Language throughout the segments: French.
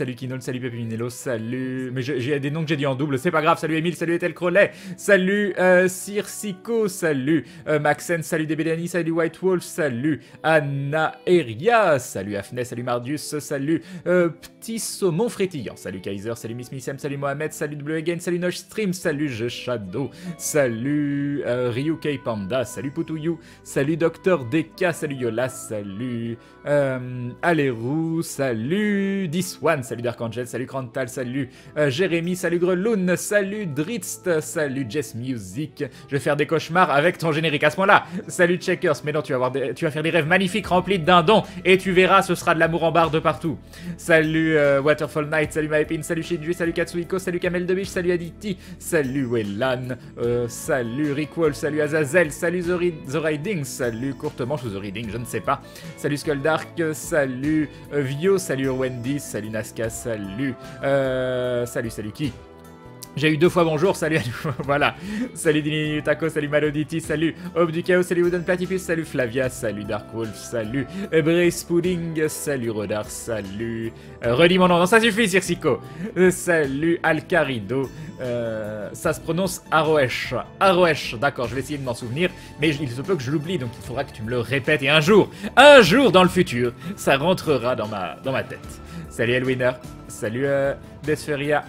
Salut Kinol, salut Pepinello, salut. Mais j'ai des noms que j'ai dit en double, c'est pas grave. Salut Emile, salut Etel Crowley, salut euh, Circico, salut euh, Maxen, salut DBDani, salut White Wolf, salut Anna Eria, salut Afne, salut Mardius, salut euh, Petit Saumon Frétillant, salut Kaiser, salut Miss Missem, salut Mohamed, salut W Again, salut Nosh Stream, salut Je Shadow, salut euh, Ryukei Panda, salut Putuyu, salut Docteur DK, salut Yola, salut Alerou, salut Diswan, salut Dark Angel, salut Krantal, salut euh, Jérémy, salut Greloon, salut Dritzt, salut Jess Music. Je vais faire des cauchemars avec ton générique à ce moment-là. Salut Checkers, mais non, tu vas, faire des rêves magnifiques remplis de dindons et tu verras, ce sera de l'amour en barre de partout. Salut euh, Waterfall Knight, salut Mypin, salut Shinju, salut Katsuhiko, salut Kamel Debiche, salut Aditi, salut Wellan, euh, salut Rick Wall, salut Azazel, salut The, Ri- The Riding, salut Courte Manche ou The Reading, je ne sais pas. Salut Skulldark, salut euh, Vio, salut Wendy, salut Salut. Euh, salut, salut qui? J'ai eu deux fois bonjour, salut à voilà. Salut Dini Taco, salut Malodity, salut Hope du Chaos, salut Wooden Platypus, salut Flavia, salut Dark Wolf, salut Brace Pudding, salut Rodar, salut... Euh, redis mon nom, non ça suffit Circico Euh, Salut Alcarido, euh, ça se prononce Aroesh, Aroesh, d'accord, je vais essayer de m'en souvenir, mais il se peut que je l'oublie, donc il faudra que tu me le répètes, et un jour, un jour dans le futur, ça rentrera dans ma, dans ma tête. Salut Elwinner, salut euh, Desferia,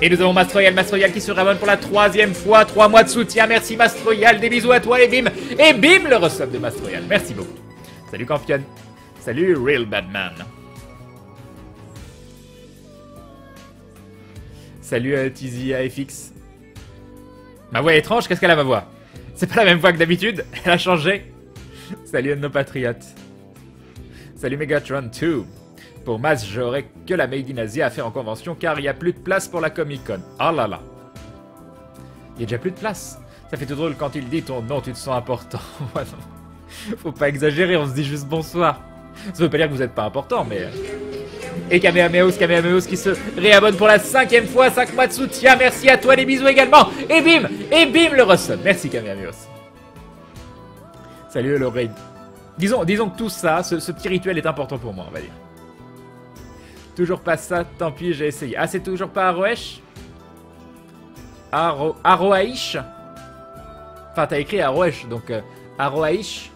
et nous avons Mastroyal, Mastroyal qui se rabonne pour la troisième fois. Trois mois de soutien. Merci Mastroyal. Des bisous à toi et bim. Et bim le resub de Mastroyal. Merci beaucoup. Salut Campion. Salut Real Badman. Salut euh, Tizi AFX. Ma voix est étrange, qu'est-ce qu'elle a ma voix? C'est pas la même voix que d'habitude, elle a changé. Salut nos patriotes. Salut Megatron 2. Pour Maz, j'aurais que la Made in Asia à faire en convention car il n'y a plus de place pour la Comic Con. Oh là là. Il y a déjà plus de place. Ça fait tout drôle quand il dit ton nom, tu te sens important. Faut pas exagérer, on se dit juste bonsoir. Ça veut pas dire que vous êtes pas important, mais. euh. Et Kamehameos, Kamehameos qui se réabonne pour la cinquième fois, 5 mois de soutien. Merci à toi, les bisous également. Et bim, et bim le resub. Merci Kamehameos. Salut le raid. Disons, disons que tout ça, ce, petit rituel est important pour moi, on va dire. Toujours pas ça, tant pis, j'ai essayé. Ah, c'est toujours pas Aroesh? Aro... Aroaish Enfin, t'as écrit Aroesh, donc euh, Aroaish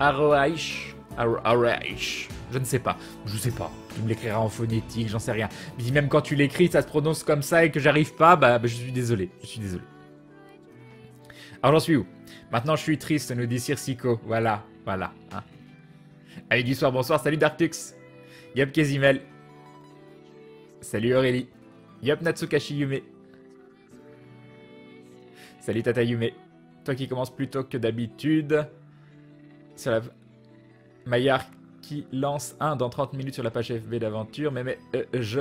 Aroaish Aro- Aroaish Je ne sais pas. Je sais pas. Tu me l'écriras en phonétique, j'en sais rien. Même quand tu l'écris, ça se prononce comme ça et que j'arrive pas, bah, bah, je suis désolé. Je suis désolé. Alors j'en suis où? Maintenant je suis triste, nous dit Circico. Voilà, voilà. Hein. Allez, du soir, bonsoir, salut Darktux. Yop Kezimel. Salut Aurélie. Yop Natsukashi Yume. Salut Tata Yume. Toi qui commences plus tôt que d'habitude. Maillard qui lance un dans 30 minutes sur la page FB d'aventure. Mais, mais euh, je...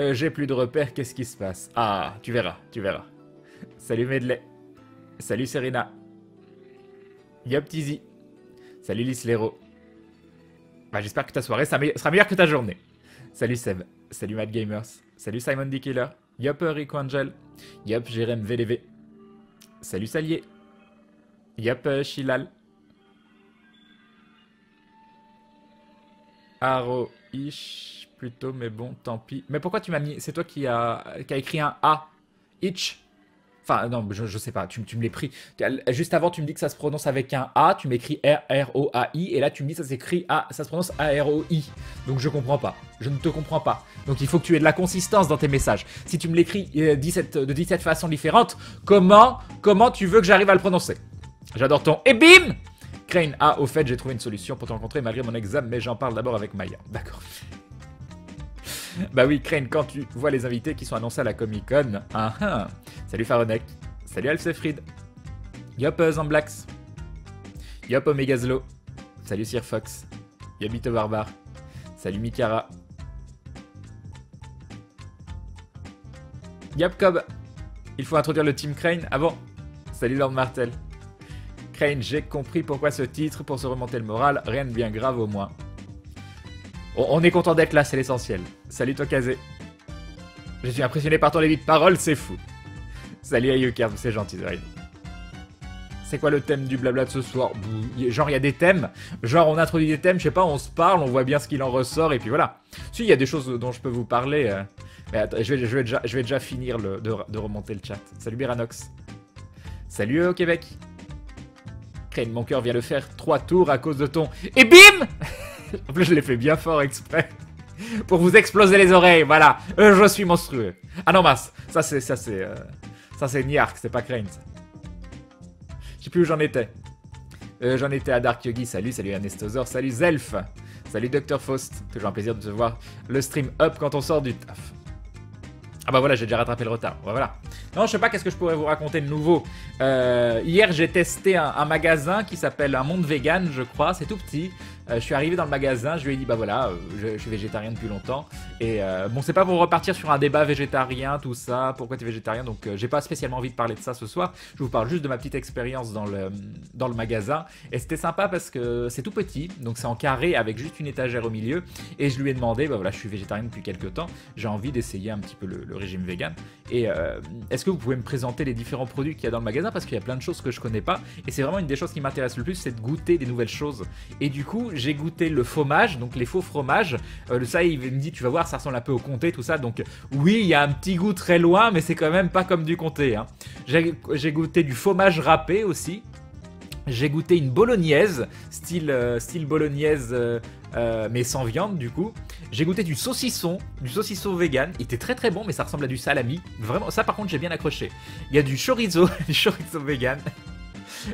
euh, J'ai plus de repères, qu'est-ce qui se passe? Ah, tu verras, tu verras. Salut Medley. Salut Serena. Yop Tizi. Salut Lislero. Bah, J'espère que ta soirée sera, me- sera meilleure que ta journée. Salut Seb. Salut Mad Gamers. Salut Simon D. Killer. Yop Rico Angel. Yop Jérém VDV. Salut Salier. Yop euh, Shilal. Aro-ish plutôt, mais bon, tant pis. Mais pourquoi tu m'as mis... C'est toi qui a, qui a écrit un A? Itch. Enfin, non, je, sais pas, tu, me l'as pris. Juste avant, tu me dis que ça se prononce avec un A, tu m'écris R-R-O-A-I, et là, tu me dis que ça s'écrit A, ça se prononce A-R-O-I. Donc, je comprends pas. Je ne te comprends pas. Donc, il faut que tu aies de la consistance dans tes messages. Si tu me l'écris euh, 17 de 17 façons différentes, comment, comment tu veux que j'arrive à le prononcer? J'adore ton. Et bim Crane, ah, au fait, j'ai trouvé une solution pour te rencontrer malgré mon examen, mais j'en parle d'abord avec Maya. D'accord. Bah oui, Crane, quand tu vois les invités qui sont annoncés à la Comic Con. Ah ah. Salut Faronek. Salut Alcefrid. Yop euh, Zamblax. Yop Omegazlo. Salut Sir Fox. Yobito Barbare. Salut Mikara. Yop Cobb. Il faut introduire le Team Crane. Bon Salut Lord Martel. Crane, j'ai compris pourquoi ce titre, pour se remonter le moral, rien de bien grave au moins. On, est content d'être là, c'est l'essentiel. Salut toi Kazé. Je suis impressionné par ton débit de parole, c'est fou. Salut Ayukerb, c'est gentil Zoïd. C'est quoi le thème du blabla de ce soir? Genre, il y a des thèmes. Genre, on introduit des thèmes, je sais pas, on se parle, on voit bien ce qu'il en ressort, et puis voilà. Si, il y a des choses dont je peux vous parler. Euh. Mais attends, je vais, déjà, finir de, de, remonter le chat. Salut Biranox. Salut au Québec. Crane, mon cœur vient le faire trois tours à cause de ton... Et bim En plus, je l'ai fait bien fort exprès. Pour vous exploser les oreilles, voilà. Euh, je suis monstrueux. Ah non, mince. Ça, c'est... Ça, c'est... Euh, ça, c'est Niark, c'est pas Crane, Je sais plus où j'en étais. Euh, j'en étais à Dark Yogi. Salut, salut Anestosaur. Salut Zelf. Salut Dr. Faust. Toujours un plaisir de te voir le stream up quand on sort du taf. Ah bah voilà, j'ai déjà rattrapé le retard. Voilà. Non, je sais pas qu'est-ce que je pourrais vous raconter de nouveau? Hier, j'ai testé un, magasin qui s'appelle Un Monde Vegan, je crois. C'est tout petit. Euh, je suis arrivé dans le magasin, je lui ai dit bah voilà, euh, je, suis végétarien depuis longtemps. Et bon, c'est pas pour repartir sur un débat végétarien, tout ça. Pourquoi tu es végétarien Donc, j'ai pas spécialement envie de parler de ça ce soir. Je vous parle juste de ma petite expérience dans le dans le magasin. Et c'était sympa parce que c'est tout petit, donc c'est en carré avec juste une étagère au milieu. Et je lui ai demandé bah voilà, je suis végétarien depuis quelques temps. J'ai envie d'essayer un petit peu le régime vegan. Et est-ce que vous pouvez me présenter les différents produits qu'il y a dans le magasin? Parce qu'il y a plein de choses que je connais pas et c'est vraiment une des choses qui m'intéresse le plus, c'est de goûter des nouvelles choses. Et du coup, j'ai goûté le fromage, donc les faux fromages. Euh, ça, il me dit, tu vas voir, ça ressemble un peu au comté, tout ça. Donc oui, il y a un petit goût très loin, mais c'est quand même pas comme du comté. Hein. J'ai goûté du fromage râpé aussi. J'ai goûté une bolognaise, style, euh, bolognaise, euh, euh, mais sans viande du coup. J'ai goûté du saucisson, du saucisson vegan. Il était très très bon, mais ça ressemble à du salami. Vraiment, ça par contre j'ai bien accroché. Il y a du chorizo, du chorizo vegan.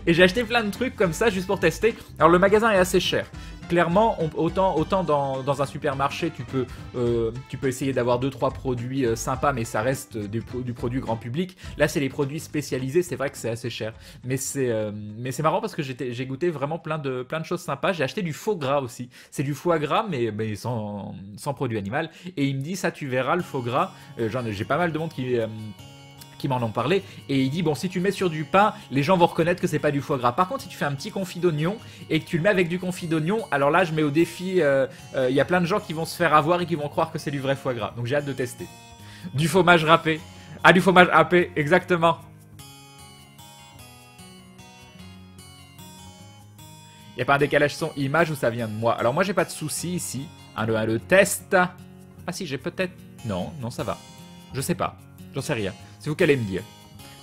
Et j'ai acheté plein de trucs comme ça juste pour tester. Alors le magasin est assez cher clairement, autant, dans, un supermarché, tu peux, euh, essayer d'avoir 2-3 produits euh, sympas, mais ça reste du, du, produit grand public. Là, c'est les produits spécialisés, c'est vrai que c'est assez cher. Mais c'est euh, marrant parce que j'ai goûté vraiment plein de, choses sympas. J'ai acheté du faux gras aussi. C'est du foie gras, mais, mais sans, sans produit animal. Et il me dit, ça, tu verras, le faux gras. j'ai pas mal de monde qui m'en ont parlé, et il dit bon si tu mets sur du pain, les gens vont reconnaître que c'est pas du foie gras. Par contre si tu fais un petit confit d'oignon et que tu le mets avec du confit d'oignon, alors là je mets au défi, euh, euh, il y a plein de gens qui vont se faire avoir et qui vont croire que c'est du vrai foie gras. Donc j'ai hâte de tester. Du fromage râpé. Ah du fromage râpé, exactement. Il n'y a pas un décalage son image ou ça vient de moi. Alors moi j'ai pas de soucis ici. Un le, un le test. Ah si j'ai peut-être... Non, non ça va. Je sais pas. J'en sais rien. C'est vous qui allez me dire.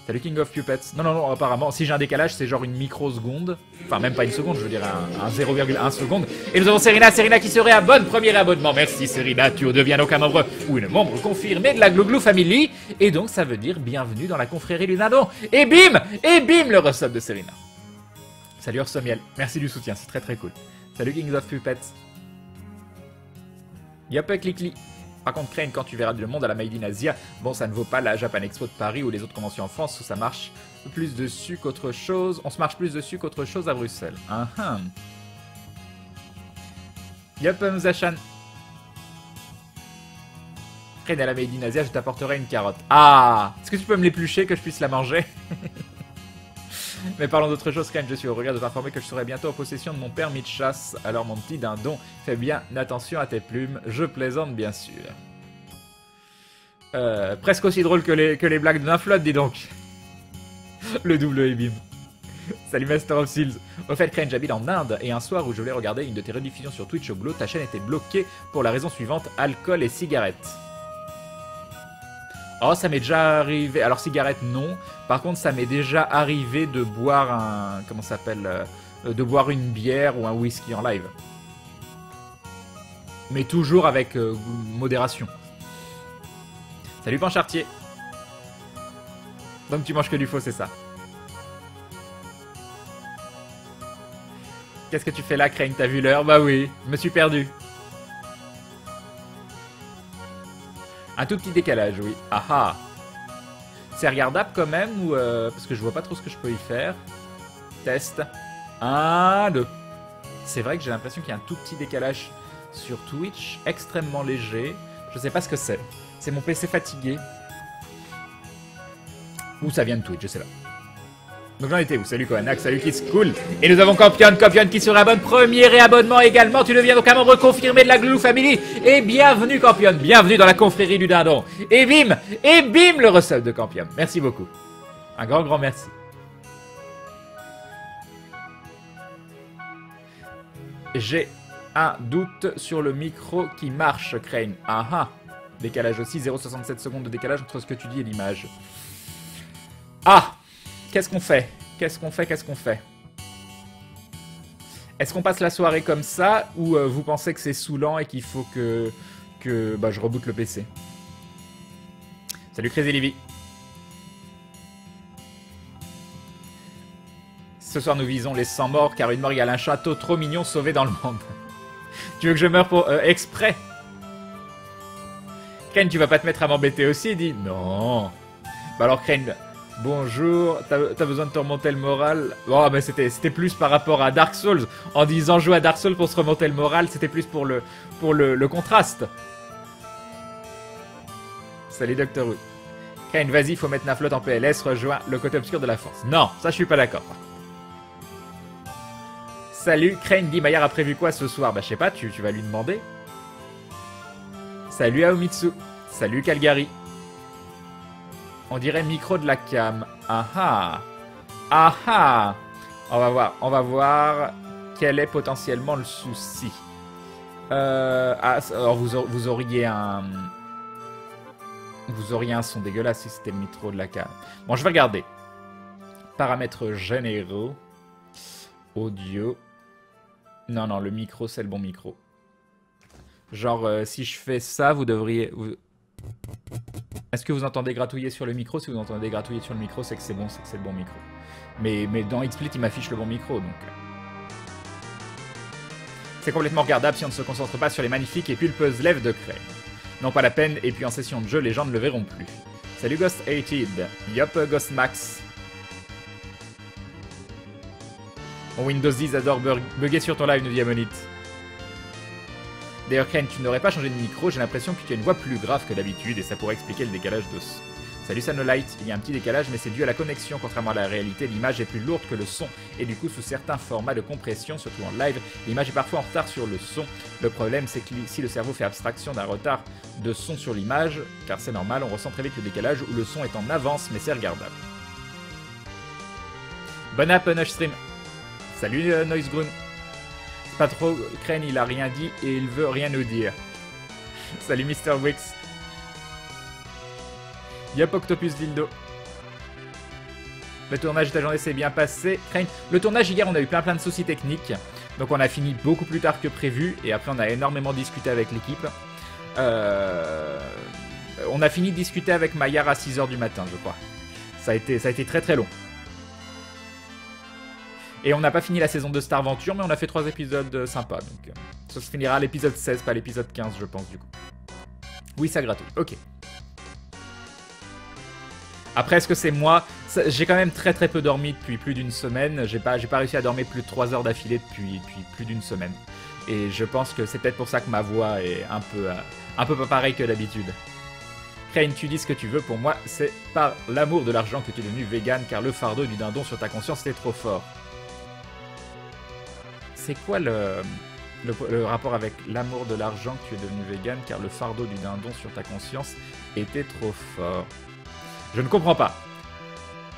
Salut King of Puppets. Non, non, non, apparemment, si j'ai un décalage, c'est genre une microseconde. Enfin, même pas une seconde, je veux dire un, 0,1 seconde. Et nous avons Serena, Serena qui serait bonne premier abonnement. Merci Serena, tu deviens donc un membre ou une membre confirmée de la Glouglou Family. Et donc, ça veut dire bienvenue dans la confrérie du Nado. Et bim Et bim, le resub de Serena. Salut Orsomiel, merci du soutien, c'est très très cool. Salut King of Puppets. Yop, clic par contre, Crane, quand tu verras le monde à la Made in Asia, bon, ça ne vaut pas la Japan Expo de Paris ou les autres conventions en France où ça marche plus dessus qu'autre chose. On se marche plus dessus qu'autre chose à Bruxelles. Uh -huh. Yup, Muzashan. Crane à la Made in Asia, je t'apporterai une carotte. Ah Est-ce que tu peux me l'éplucher que je puisse la manger? Mais parlons d'autre chose, Crane, je suis au regard de t'informer que je serai bientôt en possession de mon permis de chasse. Alors mon petit dindon, fais bien attention à tes plumes, je plaisante bien sûr. Euh, presque aussi drôle que les, que les blagues de flotte, dis donc. Le double e Salut Master of Seals. Au fait, Crane, j'habite en Inde et un soir où je voulais regarder une de tes rediffusions sur Twitch au ta chaîne était bloquée pour la raison suivante alcool et cigarettes. Oh, ça m'est déjà arrivé. Alors, cigarette, non. Par contre, ça m'est déjà arrivé de boire un. Comment s'appelle euh, De boire une bière ou un whisky en live. Mais toujours avec euh, modération. Salut Panchartier. Donc tu manges que du faux, c'est ça. Qu'est-ce que tu fais là, Crane? T'as vu l'heure? Bah oui, je me suis perdu. Un tout petit décalage, oui. Ah ah C'est regardable quand même ou... Euh, parce que je vois pas trop ce que je peux y faire. Test. 1, 2. C'est vrai que j'ai l'impression qu'il y a un tout petit décalage sur Twitch, extrêmement léger. Je sais pas ce que c'est. C'est mon PC fatigué. Ou ça vient de Twitch, je sais pas. Donc j'en étais où Salut Kohanak, salut Kiss, cool Et nous avons Campion, Campion qui se réabonne, premier réabonnement également, tu deviens donc un membre confirmé de la Gloulou Family. Et bienvenue Campion, bienvenue dans la confrérie du dindon. Et bim Et bim le recel de Campion. Merci beaucoup. Un grand grand merci. J'ai un doute sur le micro qui marche, Crane. Ah ah. Décalage aussi, 0,67 secondes de décalage entre ce que tu dis et l'image. Ah. Qu'est-ce qu'on fait? Qu'est-ce qu'on fait? Qu'est-ce qu'on fait? Est-ce qu'on passe la soirée comme ça ou euh, vous pensez que c'est saoulant et qu'il faut que, que bah, je reboot le PC Salut Crazy Livy. Ce soir, nous visons les 100 morts car une mort égale un château trop mignon sauvé dans le monde. tu veux que je meure pour euh, exprès? Crane, tu vas pas te mettre à m'embêter aussi dit non. Bah alors Crane, bonjour, t'as besoin de te remonter le moral? Oh, mais c'était plus par rapport à Dark Souls. En disant jouer à Dark Souls pour se remonter le moral, c'était plus pour le, contraste. Salut Doctor Who. Crane, vas-y, faut mettre flotte en PLS, rejoins le côté obscur de la force. Non, ça je suis pas d'accord. Salut, Crane dit Maillard a prévu quoi ce soir? Bah je sais pas, tu, tu vas lui demander. Salut Aomitsu. Salut Calgary. On dirait micro de la cam. Ah ah. Ah ah. On va voir, on va voir quel est potentiellement le souci. Euh, ah, alors vous, vous auriez un... Vous auriez un son dégueulasse si c'était le micro de la cam. Bon, je vais regarder. Paramètres généraux. Audio. Non, non, le micro, c'est le bon micro. Genre, euh, si je fais ça, vous devriez... Est-ce que vous entendez gratouiller sur le micro? Si vous entendez gratouiller sur le micro, c'est que c'est bon, c'est que c'est le bon micro. Mais, mais dans XSplit, il m'affiche le bon micro, donc... Euh. C'est complètement regardable si on ne se concentre pas sur les magnifiques et pulpeuses lèvres de craie. Non, pas la peine, et puis en session de jeu, les gens ne le verront plus. Salut Ghost 80 Yup, Ghost Max. Windows 10 adore bugger sur ton live, nous dit Amonite. D'ailleurs, Crane, tu n'aurais pas changé de micro, j'ai l'impression que tu as une voix plus grave que d'habitude et ça pourrait expliquer le décalage de son. Salut Sanolight, il y a un petit décalage mais c'est dû à la connexion, contrairement à la réalité, l'image est plus lourde que le son et du coup sous certains formats de compression, surtout en live, l'image est parfois en retard sur le son. Le problème c'est que si le cerveau fait abstraction d'un retard de son sur l'image, car c'est normal, on ressent très vite le décalage où le son est en avance mais c'est regardable. Bon app Stream Salut euh, pas trop, Crane il a rien dit et il veut rien nous dire. Salut Mr. Wix. Yop Octopus Dildo. Le tournage de ta journée s'est bien passé. Crane, le tournage hier on a eu plein plein de soucis techniques. Donc on a fini beaucoup plus tard que prévu et après on a énormément discuté avec l'équipe. Euh, on a fini de discuter avec Maillard à 6h du matin je crois. Ça a été, ça a été très très long. Et on n'a pas fini la saison de Star Venture, mais on a fait trois épisodes euh, sympas. Donc euh, ça se finira à l'épisode 16, pas l'épisode 15, je pense, du coup. Oui, ça gratouille. Ok. Après, est-ce que c'est moi? J'ai quand même très très peu dormi depuis plus d'une semaine. J'ai pas, pas réussi à dormir plus de 3 heures d'affilée depuis, plus d'une semaine. Et je pense que c'est peut-être pour ça que ma voix est un peu, euh, un peu pas pareille que d'habitude. Crane, tu dis ce que tu veux, pour moi, c'est par l'amour de l'argent que tu es devenu vegan, car le fardeau du dindon sur ta conscience était trop fort c'est quoi le, le, rapport avec l'amour de l'argent que tu es devenu vegan? Car le fardeau du dindon sur ta conscience était trop fort Je ne comprends pas.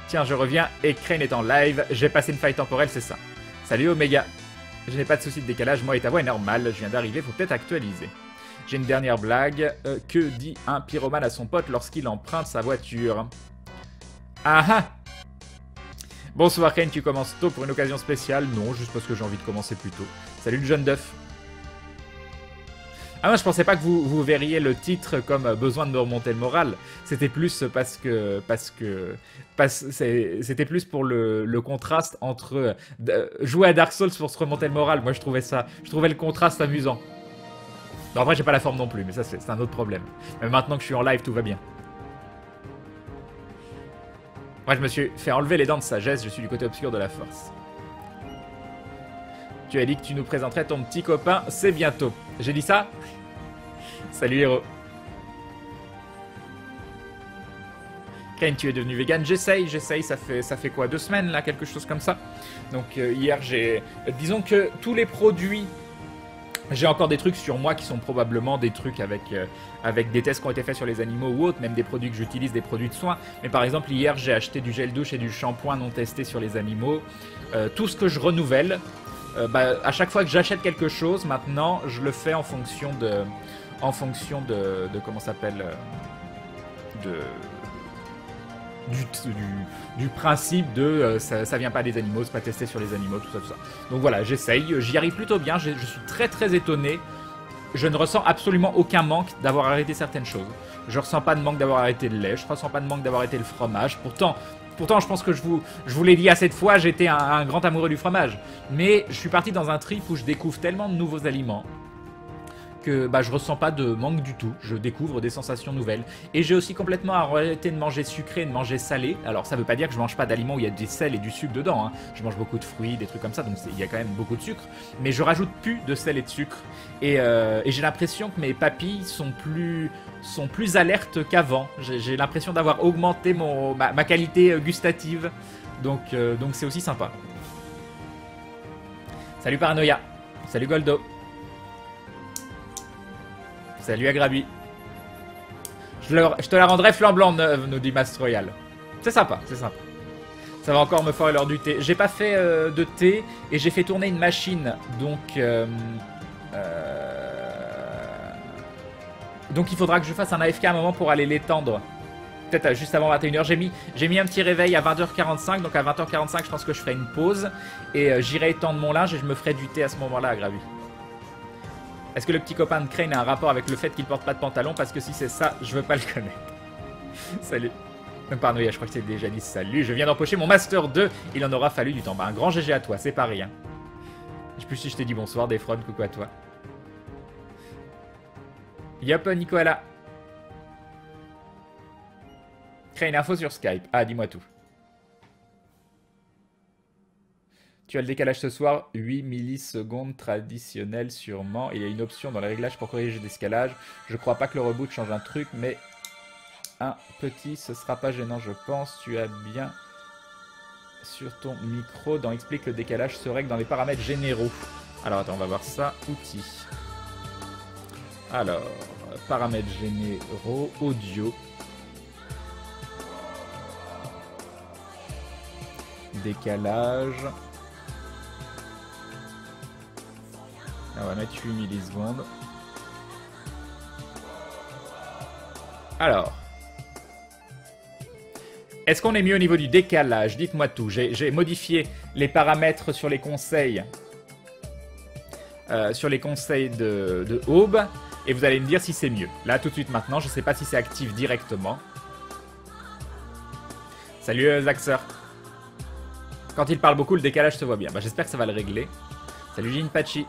Tiens, je reviens et Crane est en live. J'ai passé une faille temporelle, c'est ça. Salut Omega. Je n'ai pas de souci de décalage, moi et ta voix est normale. Je viens d'arriver, faut peut-être actualiser. J'ai une dernière blague. Euh, que dit un pyromane à son pote lorsqu'il emprunte sa voiture? Ah ah Bonsoir Kane, tu commences tôt pour une occasion spéciale Non, juste parce que j'ai envie de commencer plus tôt. Salut le jeune Duff. Ah moi je pensais pas que vous, vous verriez le titre comme besoin de me remonter le moral. C'était plus parce que parce que c'était plus pour le, contraste entre euh, jouer à Dark Souls pour se remonter le moral. Moi je trouvais ça, je trouvais le contraste amusant. en vrai j'ai pas la forme non plus, mais ça c'est un autre problème. Mais maintenant que je suis en live tout va bien. Moi, je me suis fait enlever les dents de sagesse, je suis du côté obscur de la force. Tu as dit que tu nous présenterais ton petit copain, c'est bientôt. J'ai dit ça Salut héros. Kane, tu es devenu vegan J'essaye, j'essaye, ça fait, ça fait quoi Deux semaines là, quelque chose comme ça? Donc euh, hier j'ai... disons que tous les produits j'ai encore des trucs sur moi qui sont probablement des trucs avec, euh, avec des tests qui ont été faits sur les animaux ou autres, même des produits que j'utilise, des produits de soins. Mais par exemple, hier, j'ai acheté du gel douche et du shampoing non testé sur les animaux. Euh, tout ce que je renouvelle, euh, bah, à chaque fois que j'achète quelque chose, maintenant, je le fais en fonction de, en fonction de, de comment s'appelle, euh, de du, du, principe de euh, ça, ça, vient pas des animaux, c'est pas testé sur les animaux, tout ça, tout ça. Donc voilà, j'essaye, j'y arrive plutôt bien, je suis très très étonné. Je ne ressens absolument aucun manque d'avoir arrêté certaines choses. Je ressens pas de manque d'avoir arrêté le lait, je ressens pas de manque d'avoir arrêté le fromage. Pourtant, pourtant je pense que je vous, je vous l'ai dit à cette fois, j'étais un, un grand amoureux du fromage. Mais je suis parti dans un trip où je découvre tellement de nouveaux aliments que bah, je ressens pas de manque du tout. Je découvre des sensations nouvelles. Et j'ai aussi complètement arrêté de manger sucré et de manger salé. Alors ça veut pas dire que je mange pas d'aliments où il y a des sel et du sucre dedans. Hein. Je mange beaucoup de fruits, des trucs comme ça, donc il y a quand même beaucoup de sucre. Mais je rajoute plus de sel et de sucre. Et, euh, j'ai l'impression que mes papilles sont plus, sont plus alertes qu'avant. J'ai l'impression d'avoir augmenté mon, ma, qualité euh, gustative. Donc euh, donc c'est aussi sympa. Salut Paranoia. Salut Goldo. Salut Agrabi. Je, je, te la rendrai flambant neuve, nous dit Master Royal. C'est sympa, c'est sympa. Ça va encore me foirer l'heure du thé. J'ai pas fait euh, de thé et j'ai fait tourner une machine. Donc... Euh, euh, il faudra que je fasse un AFK à un moment pour aller l'étendre. Peut-être juste avant 21h. J'ai mis, mis un petit réveil à 20h45. Donc à 20h45, je pense que je ferai une pause. Et j'irai étendre mon linge et je me ferai du thé à ce moment-là, Agrabi. Est-ce que le petit copain de Crane a un rapport avec le fait qu'il porte pas de pantalon? Parce que si c'est ça, je veux pas le connaître. Salut. Pardon, je crois que c'est déjà dit salut. Je viens d'empocher mon Master 2. Il en aura fallu du temps. Bah, un grand GG à toi, c'est pas rien. Je sais plus si je t'ai dit bonsoir, Defron, coucou à toi. Yop, Nicolas. Crane info sur Skype. Ah, dis-moi tout. Tu as le décalage ce soir, 8 millisecondes traditionnel sûrement. Il y a une option dans les réglages pour corriger le décalage. Je crois pas que le reboot change un truc, mais un petit, ce sera pas gênant, je pense. Tu as bien sur ton micro dans Explique le décalage se règle dans les paramètres généraux. Alors attends, on va voir ça. Outils. Alors, paramètres généraux, audio. Décalage. On va mettre 8 millisecondes. Alors. Est-ce qu'on est mieux au niveau du décalage? Dites-moi tout. J'ai modifié les paramètres sur les conseils. Euh, sur les conseils de, de Aube. Et vous allez me dire si c'est mieux. Là, tout de suite maintenant, je ne sais pas si c'est actif directement. Salut euh, Zaxer. Quand il parle beaucoup, le décalage se voit bien. Bah, J'espère que ça va le régler. Salut Jinpachi.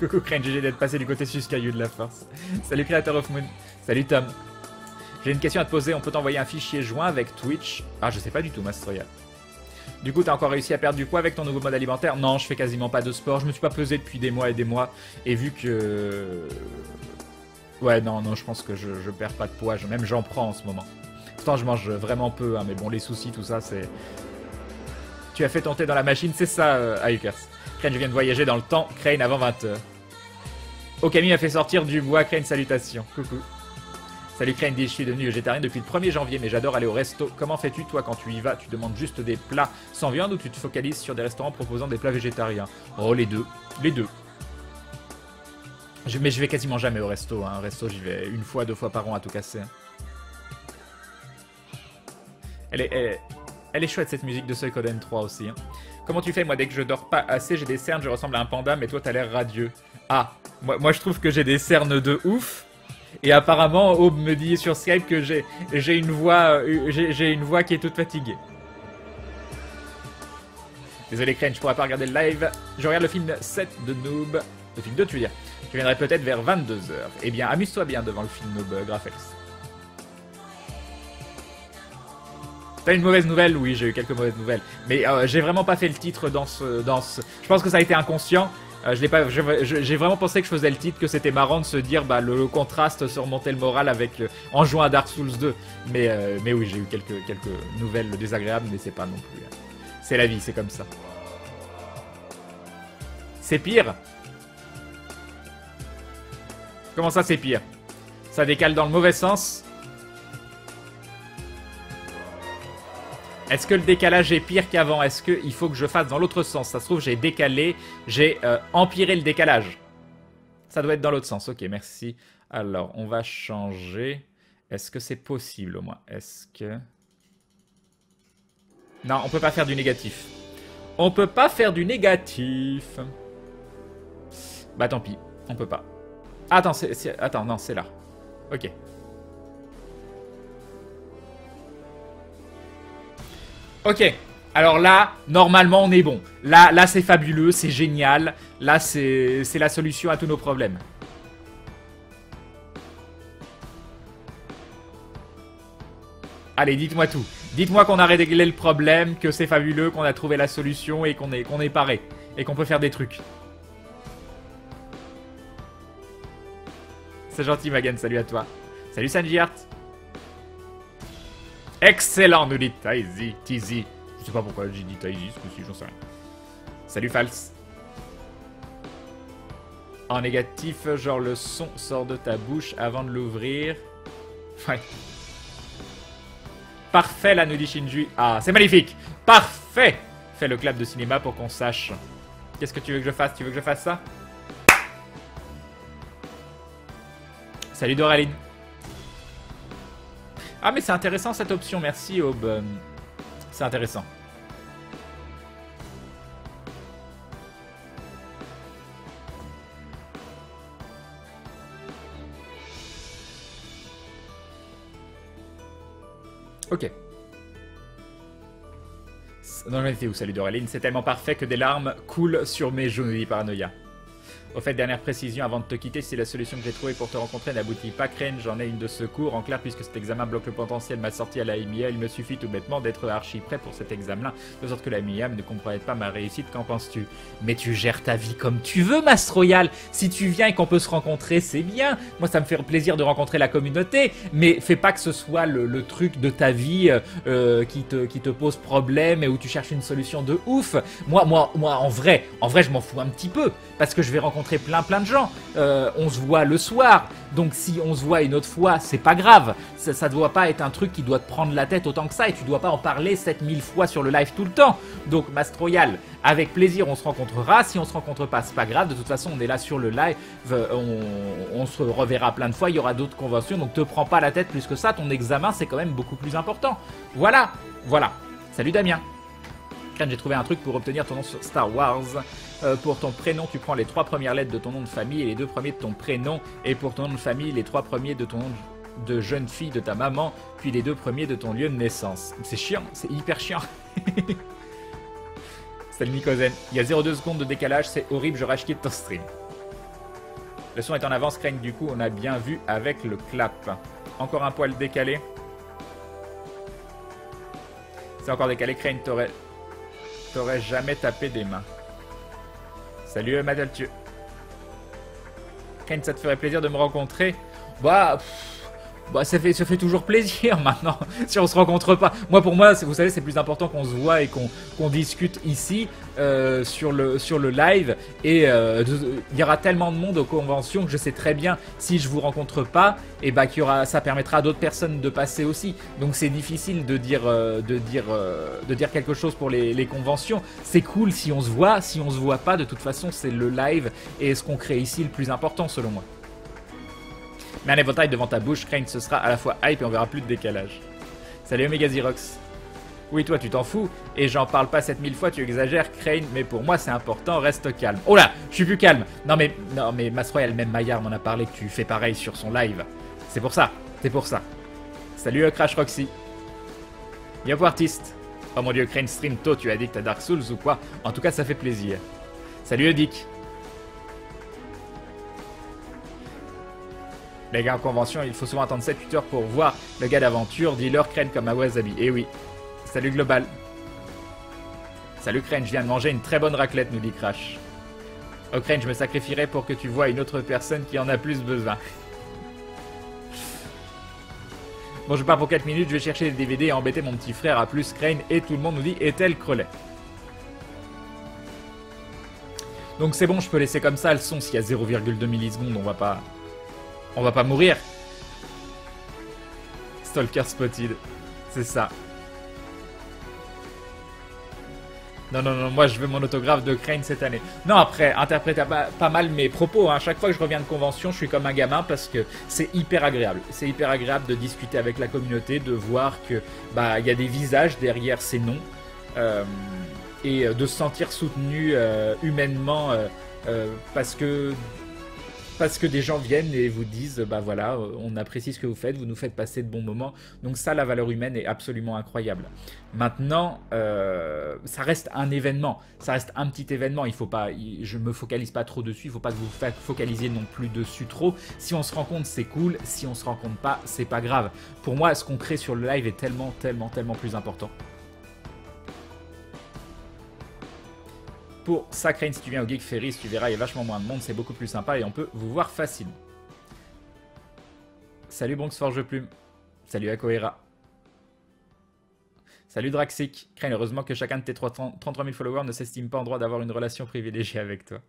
Coucou Crane, GG d'être passé du côté suscaillou de la force. Salut Creator of Moon. Salut Tom. J'ai une question à te poser, on peut t'envoyer un fichier joint avec Twitch? Ah, je sais pas du tout, Mastroya. Du coup, t'as encore réussi à perdre du poids avec ton nouveau mode alimentaire? Non, je fais quasiment pas de sport. Je me suis pas pesé depuis des mois et des mois. Et vu que... Ouais, non, non, je pense que je, je perds pas de poids. même j'en prends en ce moment. Pourtant, je mange vraiment peu, hein, mais bon, les soucis, tout ça, c'est... Tu as fait tenter dans la machine, c'est ça, euh, Crane, je viens de voyager dans le temps. Crane avant 20h. Okami m'a fait sortir du bois. Crane, salutations. Coucou. Salut Crane, je suis devenu végétarien depuis le 1er janvier, mais j'adore aller au resto. Comment fais-tu toi quand tu y vas? Tu demandes juste des plats sans viande ou tu te focalises sur des restaurants proposant des plats végétariens? Oh, les deux. Les deux. mais je vais quasiment jamais au resto. Hein. Au resto, j'y vais une fois, deux fois par an à tout casser. Elle est, elle, chouette cette musique de Suikoden 3 aussi. Hein. Comment tu fais Moi, dès que je dors pas assez, j'ai des cernes, je ressemble à un panda, mais toi, t'as l'air radieux. Ah, moi, moi, je trouve que j'ai des cernes de ouf. Et apparemment, Aube me dit sur Skype que j'ai j'ai une voix euh, j'ai une voix qui est toute fatiguée. Désolé Crane, je pourrais pas regarder le live. Je regarde le film 7 de Noob. Le film 2, tu veux dire. Je viendrai peut-être vers 22h. Eh bien, amuse-toi bien devant le film Noob euh, Graphels. T'as une mauvaise nouvelle? Oui, j'ai eu quelques mauvaises nouvelles. Mais euh, j'ai vraiment pas fait le titre dans ce, dans ce... Je pense que ça a été inconscient. Euh, je pas, j'ai vraiment pensé que je faisais le titre, que c'était marrant de se dire bah, le, contraste surmontait le moral avec euh, en jouant à Dark Souls 2. Mais, mais oui, j'ai eu quelques, quelques nouvelles désagréables, mais c'est pas non plus. C'est la vie, c'est comme ça. C'est pire Comment ça, c'est pire Ça décale dans le mauvais sens? Est-ce que le décalage est pire qu'avant? Est-ce qu'il faut que je fasse dans l'autre sens? Ça se trouve, j'ai décalé, j'ai euh, empiré le décalage. Ça doit être dans l'autre sens. Ok, merci. Alors, on va changer. Est-ce que c'est possible au moins? Est-ce que... Non, on peut pas faire du négatif. On peut pas faire du négatif. Bah tant pis, on peut pas. Attends, c'est, attends, non, c'est là. Ok. Ok. Alors là, normalement, on est bon. Là, là c'est fabuleux, c'est génial. Là, c'est la solution à tous nos problèmes. Allez, dites-moi tout. Dites-moi qu'on a réglé le problème, que c'est fabuleux, qu'on a trouvé la solution et qu'on est, est paré. Et qu'on peut faire des trucs. C'est gentil, Magan. Salut à toi. Salut, Sanji Excellent, nous dit Taizy, Tizi. Je sais pas pourquoi j'ai dit Taizy, ce coup-ci, j'en sais rien. Salut, Fals. En négatif, genre le son sort de ta bouche avant de l'ouvrir. Ouais. Parfait, là, nous dit Shinju. Ah, c'est magnifique. Parfait. Fais le clap de cinéma pour qu'on sache. Qu'est-ce que tu veux que je fasse? Tu veux que je fasse ça? Salut Doraline. Ah mais c'est intéressant cette option, merci Aube. C'est intéressant. Ok. Non, mais où, salut Doraline? C'est tellement parfait que des larmes coulent sur mes joues, dit Paranoia. Au fait, dernière précision avant de te quitter, si la solution que j'ai trouvée pour te rencontrer n'aboutit pas, Crane, j'en ai une de secours. En clair, puisque cet examen bloque le potentiel ma sortie à la MIA, il me suffit tout bêtement d'être archi prêt pour cet examen-là, de sorte que la MIA ne comprenne pas ma réussite. Qu'en penses-tu? Mais tu gères ta vie comme tu veux, Master Royal. Si tu viens et qu'on peut se rencontrer, c'est bien. Moi, ça me fait plaisir de rencontrer la communauté, mais fais pas que ce soit le, truc de ta vie euh, euh, qui, te, qui te pose problème et où tu cherches une solution de ouf. Moi, moi, moi, en vrai, en vrai, je m'en fous un petit peu parce que je vais rencontrer plein plein de gens. Euh, on se voit le soir, donc si on se voit une autre fois, c'est pas grave. Ça, ne doit pas être un truc qui doit te prendre la tête autant que ça et tu dois pas en parler 7000 fois sur le live tout le temps. Donc Mastroyal, avec plaisir, on se rencontrera. Si on se rencontre pas, c'est pas grave. De toute façon, on est là sur le live, on, on se reverra plein de fois. Il y aura d'autres conventions, donc te prends pas la tête plus que ça. Ton examen, c'est quand même beaucoup plus important. Voilà, voilà. Salut Damien. J'ai trouvé un truc pour obtenir ton nom sur Star Wars. Euh, pour ton prénom, tu prends les trois premières lettres de ton nom de famille et les deux premiers de ton prénom. Et pour ton nom de famille, les trois premiers de ton nom de jeune fille de ta maman, puis les deux premiers de ton lieu de naissance. C'est chiant, c'est hyper chiant. Salut Nicozen. Il y a 0,2 secondes de décalage, c'est horrible, je rage quitte ton stream. Le son est en avance, Crane, du coup, on a bien vu avec le clap. Encore un poil décalé. C'est encore décalé, Crane, t'aurais T'aurais jamais tapé des mains. Salut Madaltieu. Ken, ça te ferait plaisir de me rencontrer? Bah... Bah, ça fait, ça fait toujours plaisir maintenant, si on se rencontre pas. Moi, pour moi, vous savez, c'est plus important qu'on se voit et qu'on discute ici, euh, sur, le, sur le live. Et euh, il y aura tellement de monde aux conventions que je sais très bien, si je vous rencontre pas, et eh bah, qu'il y aura, ça permettra à d'autres personnes de passer aussi. Donc, c'est difficile de dire, euh, de, dire, de dire quelque chose pour les, les conventions. C'est cool si on se voit, si on se voit pas, de toute façon, c'est le live et ce qu'on crée ici le plus important, selon moi. Mais un éventail devant ta bouche, Crane, ce sera à la fois hype et on verra plus de décalage. Salut Omega Xerox. Oui, toi, tu t'en fous, et j'en parle pas 7000 fois, tu exagères, Crane, mais pour moi, c'est important, reste calme. Oh là, je suis plus calme. Non, mais, non, mais même Maillard m'en a parlé tu fais pareil sur son live. C'est pour ça, c'est pour ça. Salut euh, Crash Roxy. Yo, artiste. Oh mon dieu, Crane stream tôt, tu es addict à Dark Souls ou quoi? En tout cas, ça fait plaisir. Salut Edic. Les gars en convention, il faut souvent attendre 7-8 heures pour voir le gars d'aventure. Dealer craignent comme à Wasabi. Eh oui. Salut Global. Salut Crane, je viens de manger une très bonne raclette, nous dit Crash. Oh Crane, je me sacrifierai pour que tu vois une autre personne qui en a plus besoin. Bon, je pars pour 4 minutes, je vais chercher les DVD et embêter mon petit frère à plus Crane et tout le monde nous dit est-elle Crollet Donc c'est bon, je peux laisser comme ça le son s'il y a 0,2 millisecondes, on va pas on va pas mourir. Stalker spotted. C'est ça. Non, non, non, moi je veux mon autographe de Crane cette année. Non, après, interprétez pas, mal mes propos. Hein. Chaque fois que je reviens de convention, je suis comme un gamin parce que c'est hyper agréable. C'est hyper agréable de discuter avec la communauté, de voir que bah il y a des visages derrière ces noms euh, et de se sentir soutenu euh, humainement euh, parce que parce que des gens viennent et vous disent bah voilà, euh, on apprécie ce que vous faites, vous nous faites passer de bons moments. Donc ça, la valeur humaine est absolument incroyable. Maintenant, euh, ça reste un événement, ça reste un petit événement. Il faut pas, je me focalise pas trop dessus. Il faut pas que vous focalisiez non plus dessus trop. Si on se rend compte, c'est cool. Si on se rend compte pas, c'est pas grave. Pour moi, ce qu'on crée sur le live est tellement, tellement, tellement plus important. Pour Sacrane, si tu viens au Geek Ferry, tu verras, il y a vachement moins de monde, c'est beaucoup plus sympa et on peut vous voir facilement. Salut Bronx Forge Plume. Salut Akoera. Salut Draxic. Crane, heureusement que chacun de tes 33 000 followers ne s'estime pas en droit d'avoir une relation privilégiée avec toi.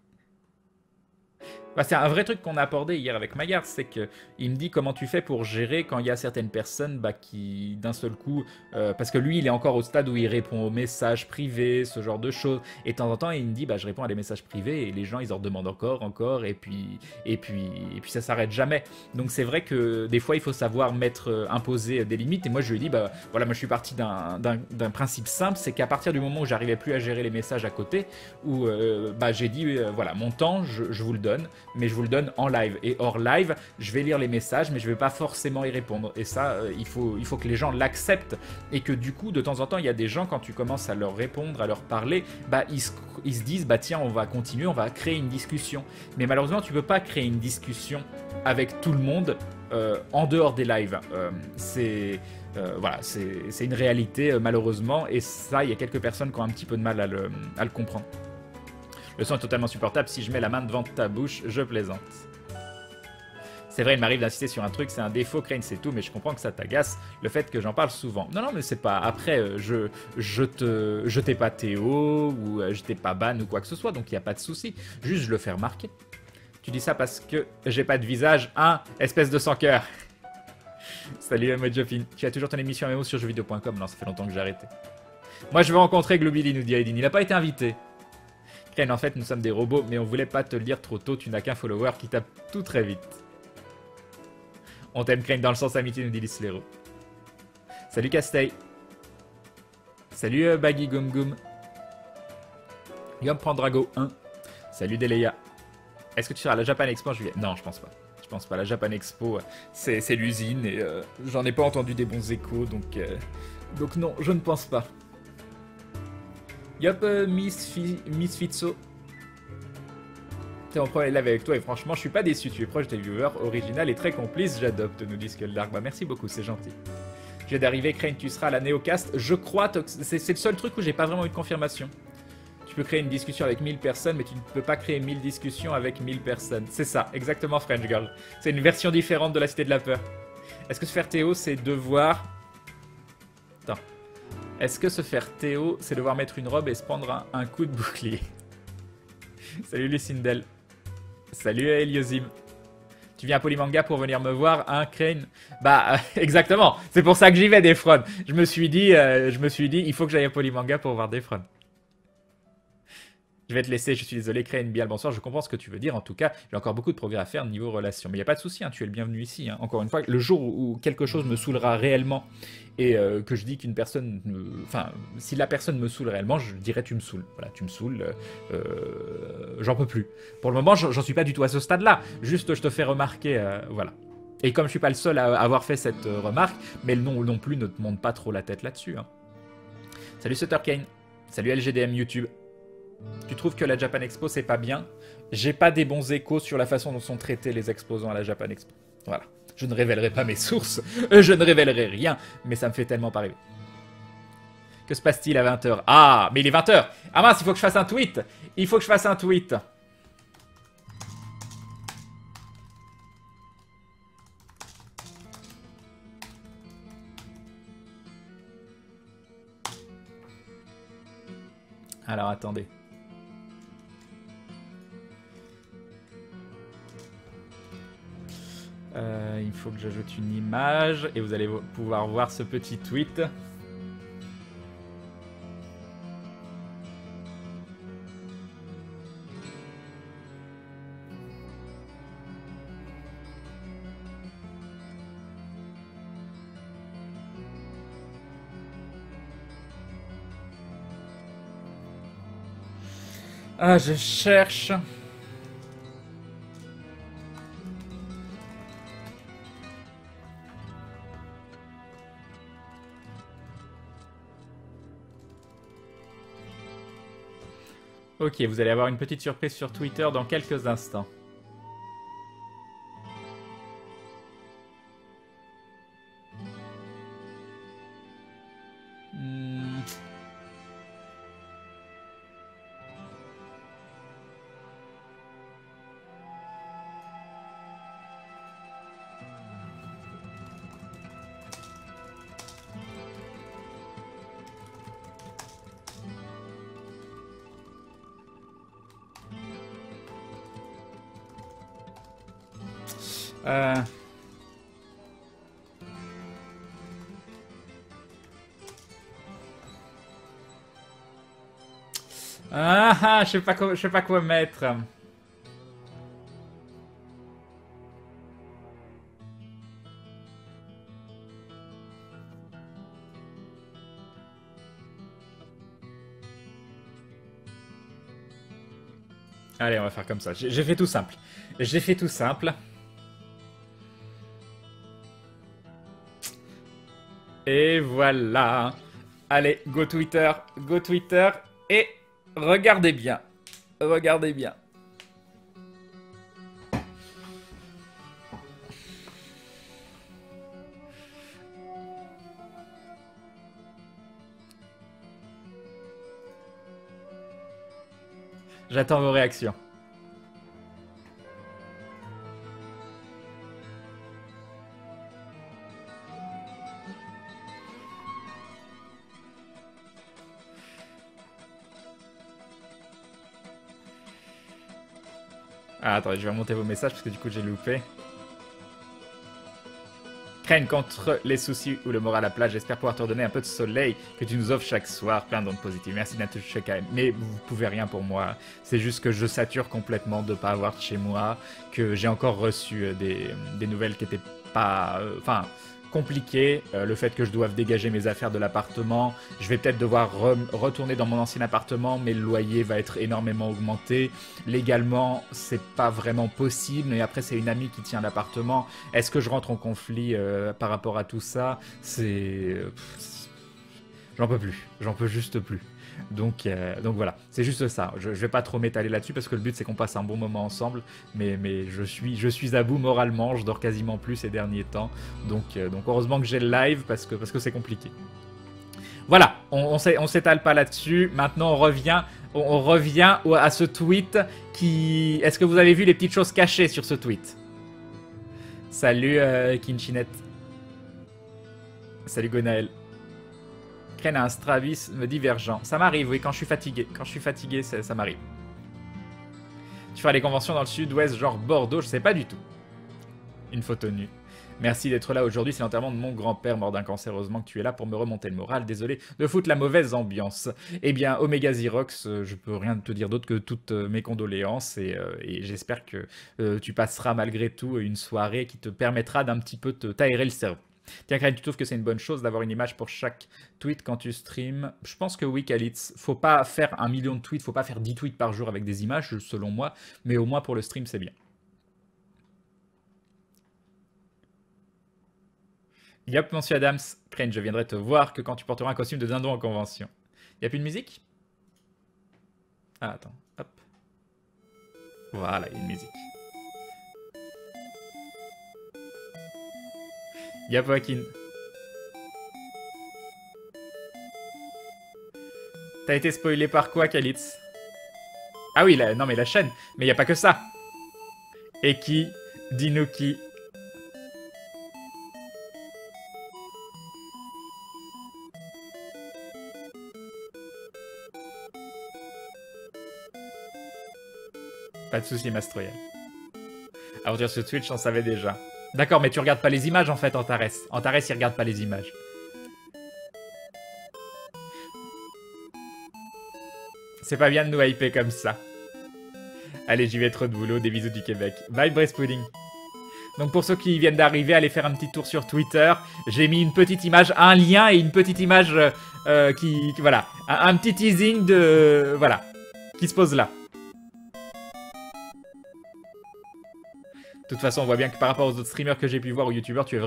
Bah, c'est un vrai truc qu'on a abordé hier avec Maillard, c'est que il me dit comment tu fais pour gérer quand il y a certaines personnes bah, qui, d'un seul coup, euh, parce que lui, il est encore au stade où il répond aux messages privés, ce genre de choses, et de temps en temps, il me dit, bah, je réponds à des messages privés, et les gens, ils en demandent encore, encore, et puis, et puis, et puis ça s'arrête jamais. Donc c'est vrai que des fois, il faut savoir mettre, euh, imposer des limites, et moi, je lui ai dit, bah, voilà, moi, je suis parti d'un principe simple, c'est qu'à partir du moment où j'arrivais plus à gérer les messages à côté, où, euh, bah, j'ai dit, voilà, mon temps, je vous le donne mais je vous le donne en live. Et hors live, je vais lire les messages, mais je ne vais pas forcément y répondre. Et ça, euh, il, faut, il faut que les gens l'acceptent. Et que du coup, de temps en temps, il y a des gens, quand tu commences à leur répondre, à leur parler, bah, ils, se, ils se disent, bah tiens, on va continuer, on va créer une discussion. Mais malheureusement, tu ne peux pas créer une discussion avec tout le monde euh, en dehors des lives. Euh, c'est... voilà, c'est une réalité malheureusement, et ça, il y a quelques personnes qui ont un petit peu de mal à le, à le comprendre. Le son est totalement supportable. Si je mets la main devant ta bouche, je plaisante. C'est vrai, il m'arrive d'insister sur un truc, c'est un défaut, Crane, c'est tout, mais je comprends que ça t'agace, le fait que j'en parle souvent. Non, non, mais c'est pas. Après, euh, je, je te. Je t'ai pas Théo, ou euh, je t'ai pas ban, ou quoi que ce soit, donc il n'y a pas de souci. Juste, je le fais remarquer. Tu dis ça parce que j'ai pas de visage, hein, espèce de sans cœur. Salut, Mojofin. Tu as toujours ton émission MMO sur jeuxvideo.com Non, ça fait longtemps que j'ai arrêté. Moi, je veux rencontrer Globili, nous dit Aidin. Il n'a pas été invité. Crane, en fait, nous sommes des robots, mais on voulait pas te le dire trop tôt, tu n'as qu'un follower qui tape tout très vite. On t'aime, Crane, dans le sens amitié, nous dit Lislero. Salut Castey. Salut euh, Baggy Gum Gum. Yom Drago 1. Salut Deleia. Est-ce que tu seras à la Japan Expo en juillet? Non, je pense pas. Je pense pas. La Japan Expo, euh, c'est l'usine et euh, j'en ai pas entendu des bons échos, donc, donc non, je ne pense pas. Yop, euh, Miss, Miss Fitso. T'es en premier live avec toi et franchement, je suis pas déçu. Tu es proche des viewers, original et très complice. J'adopte, nous dit Dark. Bah, merci beaucoup, c'est gentil. Je viens d'arriver, Crane, tu seras à la Neocast. Je crois, c'est le seul truc où j'ai pas vraiment eu de confirmation. Tu peux créer une discussion avec 1000 personnes, mais tu ne peux pas créer 1000 discussions avec 1000 personnes. C'est ça, exactement, French Girl. C'est une version différente de la Cité de la Peur. Est-ce que se faire Théo, c'est devoir est-ce que se faire Théo, c'est devoir mettre une robe et se prendre un, coup de bouclier Salut Lucindel. Salut Eliosim. Tu viens à Polymanga pour venir me voir, hein, Crane Bah, exactement. C'est pour ça que j'y vais, Defron. Je me suis dit, euh, je me suis dit, il faut que j'aille à Polymanga pour voir Defron. Je vais te laisser, je suis désolé, créer une biale. Bonsoir, je comprends ce que tu veux dire. En tout cas, j'ai encore beaucoup de progrès à faire niveau relation. Mais il n'y a pas de souci, hein, tu es le bienvenu ici. Hein. Encore une fois, le jour où quelque chose me saoulera réellement et euh, que je dis qu'une personne. Enfin, si la personne me saoule réellement, je dirais tu me saoules. Voilà, tu me saoules, euh, euh, j'en peux plus. Pour le moment, j'en suis pas du tout à ce stade-là. Juste, je te fais remarquer, voilà. Et comme je suis pas le seul à avoir fait cette remarque, mais le nom non plus ne te monte pas trop la tête là-dessus. Hein. Salut Sutter Kane. Salut LGDM YouTube. Tu trouves que la Japan Expo c'est pas bien? J'ai pas des bons échos sur la façon dont sont traités les exposants à la Japan Expo. Voilà. Je ne révélerai pas mes sources, euh, je ne révélerai rien, mais ça me fait tellement pas rêver. Que se passe-t-il à 20h Ah, mais il est 20h Ah mince, il faut que je fasse un tweet Il faut que je fasse un tweet Alors attendez. Euh, il faut que j'ajoute une image et vous allez pouvoir voir ce petit tweet. Ah, je cherche. Ok, vous allez avoir une petite surprise sur Twitter dans quelques instants. Ah, je sais pas quoi, je sais pas quoi mettre. Allez, on va faire comme ça. J'ai fait tout simple. J'ai fait tout simple. Et voilà. Allez, go Twitter, go Twitter et regardez bien. Regardez bien. J'attends vos réactions. Ah, attendez, je vais remonter vos messages parce que du coup j'ai loupé. Craigne contre les soucis ou le moral à plat. J'espère pouvoir te redonner un peu de soleil que tu nous offres chaque soir. Plein d'ondes positives. Merci Natouche Mais vous pouvez rien pour moi. C'est juste que je sature complètement de pas avoir de chez moi. Que j'ai encore reçu euh, des, des nouvelles qui étaient pas. euh, Enfin compliqué, euh, le fait que je doive dégager mes affaires de l'appartement, je vais peut-être devoir re- retourner dans mon ancien appartement, mais le loyer va être énormément augmenté. Légalement, c'est pas vraiment possible, et après c'est une amie qui tient l'appartement. Est-ce que je rentre en conflit euh, par rapport à tout ça? C'est... euh, pff, J'en peux plus, j'en peux juste plus. Donc, euh, donc voilà, c'est juste ça. Je, je vais pas trop m'étaler là-dessus parce que le but c'est qu'on passe un bon moment ensemble. Mais, je, suis, je à bout moralement, je dors quasiment plus ces derniers temps. Donc, euh, donc heureusement que j'ai le live parce que c'est compliqué. Voilà, on, on s'é- on s'étale pas là-dessus. Maintenant on revient, on, revient à ce tweet qui. Est-ce que vous avez vu les petites choses cachées sur ce tweet? Salut euh, Kinchinette. Salut Gonaël. A un strabisme divergent. Ça m'arrive, oui, quand je suis fatigué. Quand je suis fatigué, ça, m'arrive. Tu feras les conventions dans le sud-ouest, genre Bordeaux, je sais pas du tout. Une photo nue. Merci d'être là aujourd'hui, c'est l'enterrement de mon grand-père mort d'un cancer. Heureusement que tu es là pour me remonter le moral. Désolé de foutre la mauvaise ambiance. Eh bien, Omega Xerox, euh, je peux rien te dire d'autre que toutes euh, mes condoléances et, euh, j'espère que tu passeras malgré tout une soirée qui te permettra d'un petit peu t'aérer le cerveau. Tiens, Crane, tu trouves que c'est une bonne chose d'avoir une image pour chaque tweet quand tu streams Je pense que oui, Kalitz. Faut pas faire un million de tweets, faut pas faire 10 tweets par jour avec des images, selon moi, mais au moins pour le stream, c'est bien. Yop, monsieur Adams. Crane, je viendrai te voir que quand tu porteras un costume de dindon en convention. Y a plus de musique? Ah, attends. Hop. Voilà, il y a une musique. Yop, Joaquin. T'as été spoilé par quoi, Kalitz Ah oui, la- non mais la chaîne. Mais y a pas que ça. Dis-nous qui Pas de soucis, Mastroyel. Aventure sur Twitch, on savait déjà. D'accord, mais tu regardes pas les images en fait, Antares. Antares, il regarde pas les images. C'est pas bien de nous hyper comme ça. Allez, j'y vais trop de boulot. Des bisous du Québec. Bye, Brace Pudding. Donc pour ceux qui viennent d'arriver, allez faire un petit tour sur Twitter. J'ai mis une petite image, un lien et une petite image euh, qui, voilà, un petit teasing de, voilà, qui se pose là. Toute façon, on voit bien que par rapport aux autres streamers que j'ai pu voir ou youtubeurs, tu es,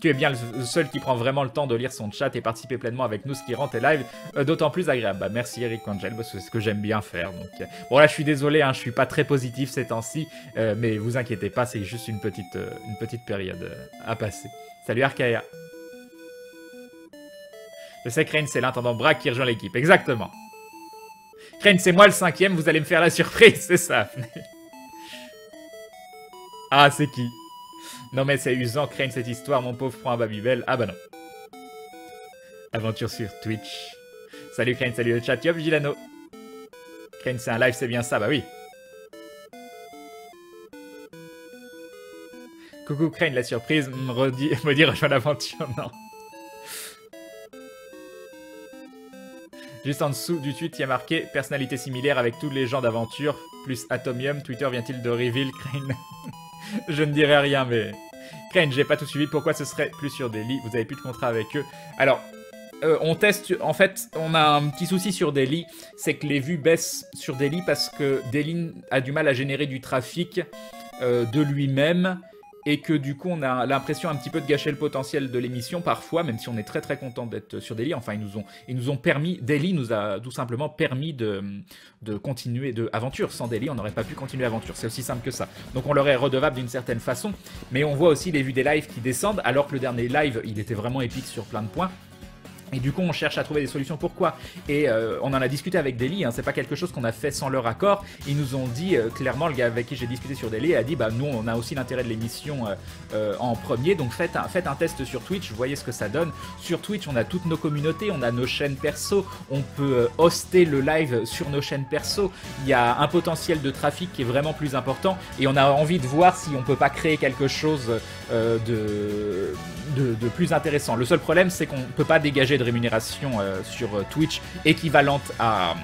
tu es bien le seul qui prend vraiment le temps de lire son chat et participer pleinement avec nous, ce qui rend tes lives euh, d'autant plus agréable. Bah, merci Eric Angel, parce que c'est ce que j'aime bien faire. Euh. Bon là, je suis désolé, hein, je suis pas très positif ces temps-ci, euh, mais vous inquiétez pas, c'est juste une petite, période à passer. Salut Arkaya. Je sais Crane, c'est l'intendant Braque qui rejoint l'équipe, exactement. Crane, c'est moi le cinquième, vous allez me faire la surprise, c'est ça. Ah, c'est qui? Non mais c'est usant, craigne cette histoire, mon pauvre prend à Babybel. Ah bah non. Aventure sur Twitch. Salut Crane, salut le chat. Yop, Gilano. Crane, c'est un live, c'est bien ça, bah oui. Coucou Crane, la surprise, me, dit rejoins l'aventure, non. Juste en dessous du tweet, il y a marqué personnalité similaire avec tous les gens d'aventure, plus Atomium. Twitter vient-il de reveal Crane je ne dirai rien, mais... Crane, j'ai pas tout suivi. Pourquoi ce serait plus sur Daily Vous avez plus de contrat avec eux. Alors, euh, on teste... En fait, on a un petit souci sur Daily. C'est que les vues baissent sur Daily parce que Daily a du mal à générer du trafic euh, de lui-même et que du coup on a l'impression un petit peu de gâcher le potentiel de l'émission parfois, même si on est très très content d'être sur Daily. Enfin, ils nous ont, permis, Daily nous a tout simplement permis de, de continuer de Aventure. Sans Daily, on n'aurait pas pu continuer Aventure. C'est aussi simple que ça. Donc on leur est redevable d'une certaine façon, mais on voit aussi les vues des lives qui descendent, alors que le dernier live, il était vraiment épique sur plein de points. Et du coup, on cherche à trouver des solutions. Pourquoi? Et euh, on en a discuté avec Deli. Hein, c'est pas quelque chose qu'on a fait sans leur accord. Ils nous ont dit euh, clairement, le gars avec qui j'ai discuté sur Deli a dit, bah nous, on a aussi l'intérêt de l'émission euh, en premier. Donc faites un, test sur Twitch, voyez ce que ça donne. Sur Twitch, on a toutes nos communautés, on a nos chaînes perso. On peut hoster le live sur nos chaînes perso. Il y a un potentiel de trafic qui est vraiment plus important. Et on a envie de voir si on peut pas créer quelque chose de, de, de plus intéressant. Le seul problème, c'est qu'on peut pas dégager rémunération euh, sur euh, Twitch équivalente à,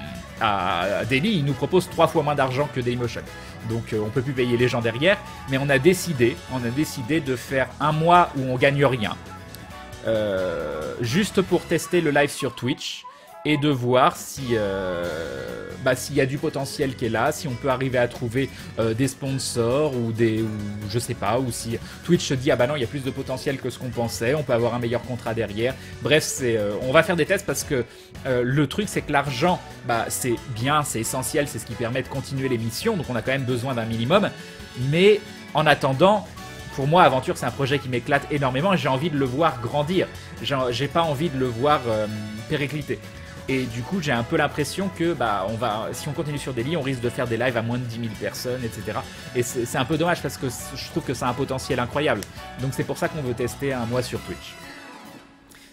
à Daily, il nous propose trois fois moins d'argent que Dailymotion. Donc euh, on peut plus payer les gens derrière, mais on a décidé, on a décidé de faire un mois où on gagne rien, juste pour tester le live sur Twitch et de voir si euh, bah, s'il y a du potentiel qui est là, si on peut arriver à trouver euh, des sponsors ou des je sais pas ou si Twitch se dit ah bah non il y a plus de potentiel que ce qu'on pensait, on peut avoir un meilleur contrat derrière. Bref c'est euh, on va faire des tests parce que le truc c'est que l'argent bah c'est bien, c'est essentiel, c'est ce qui permet de continuer l'émission donc on a quand même besoin d'un minimum, mais en attendant pour moi, Aventure, c'est un projet qui m'éclate énormément et j'ai envie de le voir grandir. J'ai pas envie de le voir péricliter. Et du coup, j'ai un peu l'impression que bah, on va, si on continue sur Daily, on risque de faire des lives à moins de 10 000 personnes, etc. Et c'est un peu dommage parce que je trouve que ça a un potentiel incroyable. Donc c'est pour ça qu'on veut tester un mois sur Twitch.